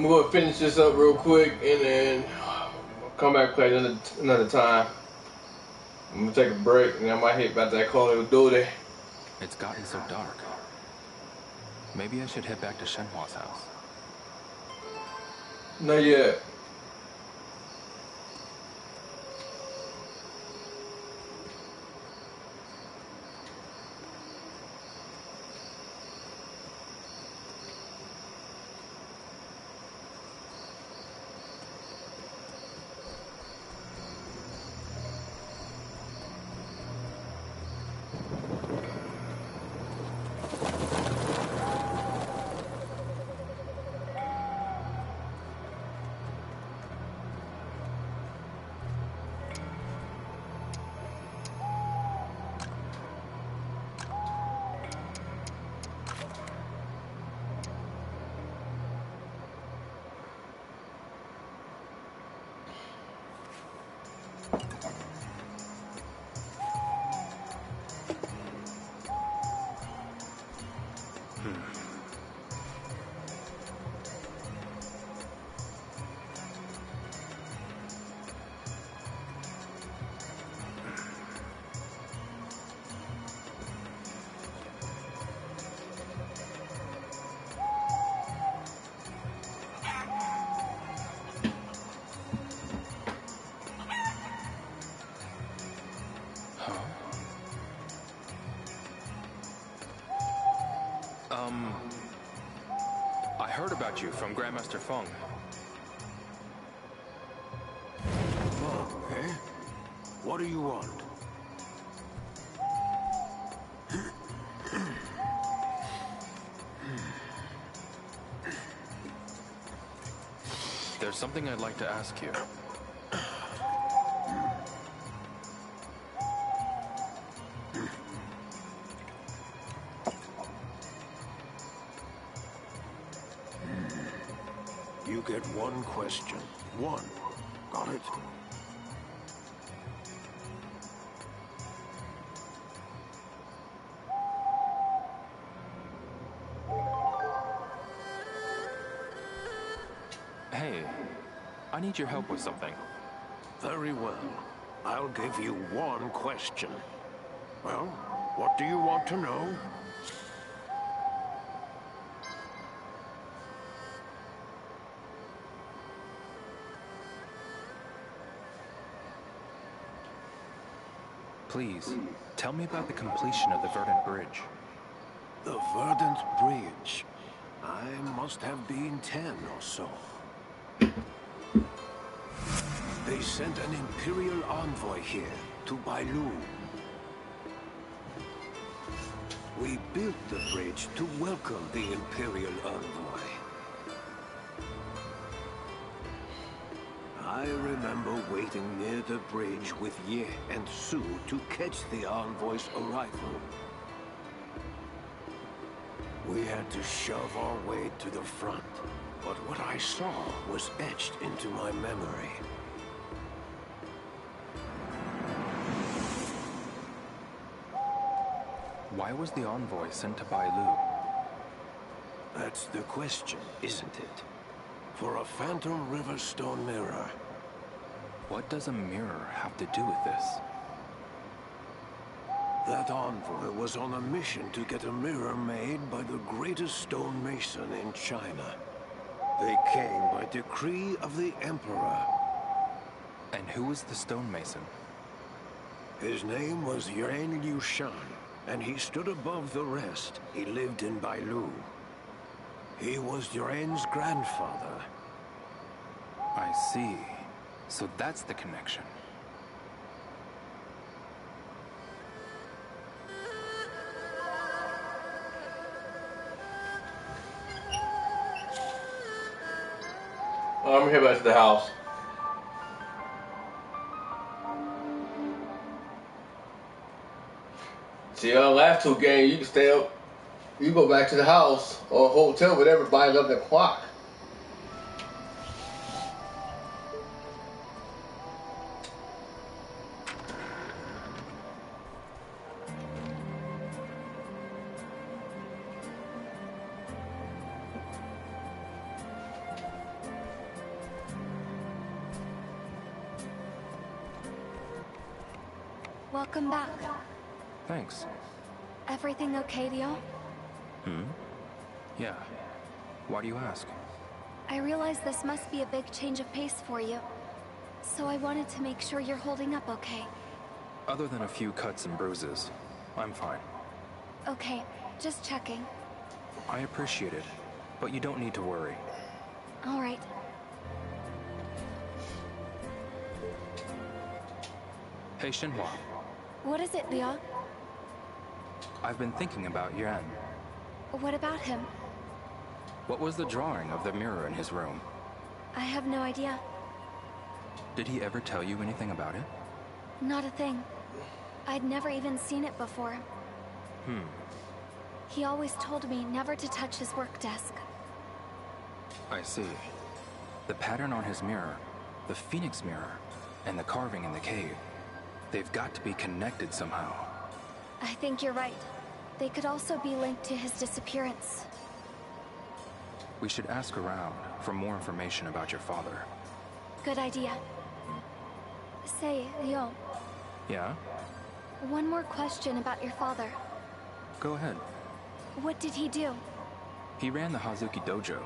I'm gonna finish this up real quick and then I'll come back play another another time. I'm gonna take a break and I might hit about that Call of Duty. It's gotten so dark. Maybe I should head back to Shenhua's house. Not yet. From Grandmaster Feng. Oh, eh? What do you want? There's something I'd like to ask. You I need your help with something. Very well. I'll give you one question. Well, what do you want to know? Please, tell me about the completion of the Verdant Bridge. The Verdant Bridge. I must have been ten or so. They sent an Imperial envoy here, to Bailu. We built the bridge to welcome the Imperial envoy. I remember waiting near the bridge with Ye and Su to catch the envoy's arrival. We had to shove our way to the front, but what I saw was etched into my memory. Was the envoy sent to Bailu? That's the question, isn't it? For a Phantom Riverstone mirror. What does a mirror have to do with this? That envoy was on a mission to get a mirror made by the greatest stonemason in China. They came by decree of the Emperor. And who was the stonemason? His name was Yuan Liushan, and he stood above the rest. He lived in Bailu. He was Yuan's grandfather. I see. So that's the connection. I'm gonna head back to the house. See, on last two games, you can stay up. You go back to the house or hotel, whatever, by 11 o'clock. Welcome Everything okay? Hmm? Yeah. Why do you ask? I realize this must be a big change of pace for you. So I wanted to make sure you're holding up okay. Other than a few cuts and bruises, I'm fine. Okay, just checking. I appreciate it, but you don't need to worry. All right. Hey, Shenhua. What is it, Ryo? I've been thinking about Yuan. What about him? What was the drawing of the mirror in his room? I have no idea. Did he ever tell you anything about it? Not a thing. I'd never even seen it before. Hmm. He always told me never to touch his work desk. I see. The pattern on his mirror, the phoenix mirror, and the carving in the cave. They've got to be connected somehow. I think you're right. They could also be linked to his disappearance. We should ask around for more information about your father. Good idea. Say, Ryo, Yeah? one more question about your father. Go ahead. What did he do? He ran the Hazuki Dojo.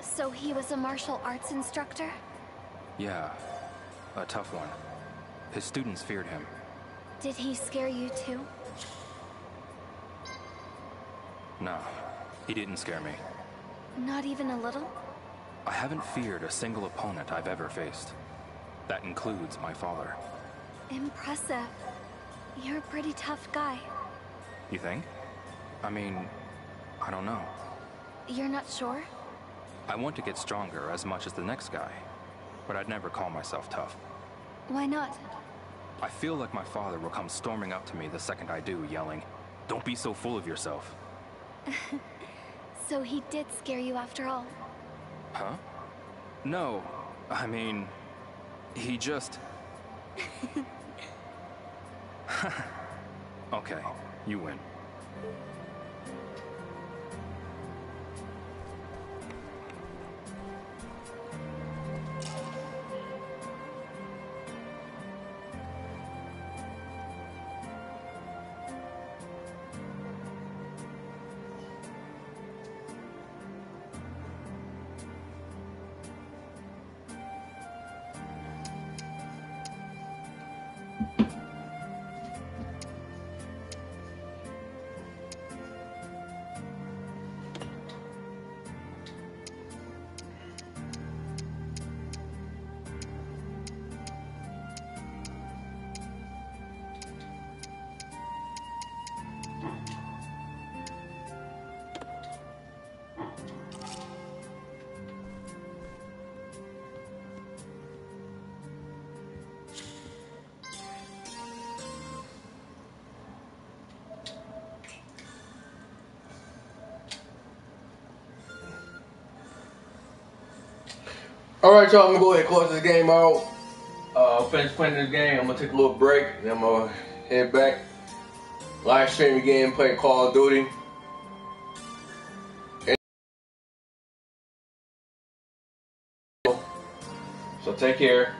So he was a martial arts instructor? Yeah, a tough one. His students feared him. Did he scare you too? No, he didn't scare me. Not even a little? I haven't feared a single opponent I've ever faced. That includes my father. Impressive. You're a pretty tough guy. You think? I mean, I don't know. You're not sure? I want to get stronger as much as the next guy, but I'd never call myself tough. Why not? I feel like my father will come storming up to me the second I do, yelling, Don't be so full of yourself. so he did scare you after all. Huh? No, I mean, he just. okay, you win. All right, y'all. I'm gonna go ahead and close this game out. Uh, finish playing this game. I'm gonna take a little break, and I'm gonna head back, live stream again, play Call of Duty. So take care.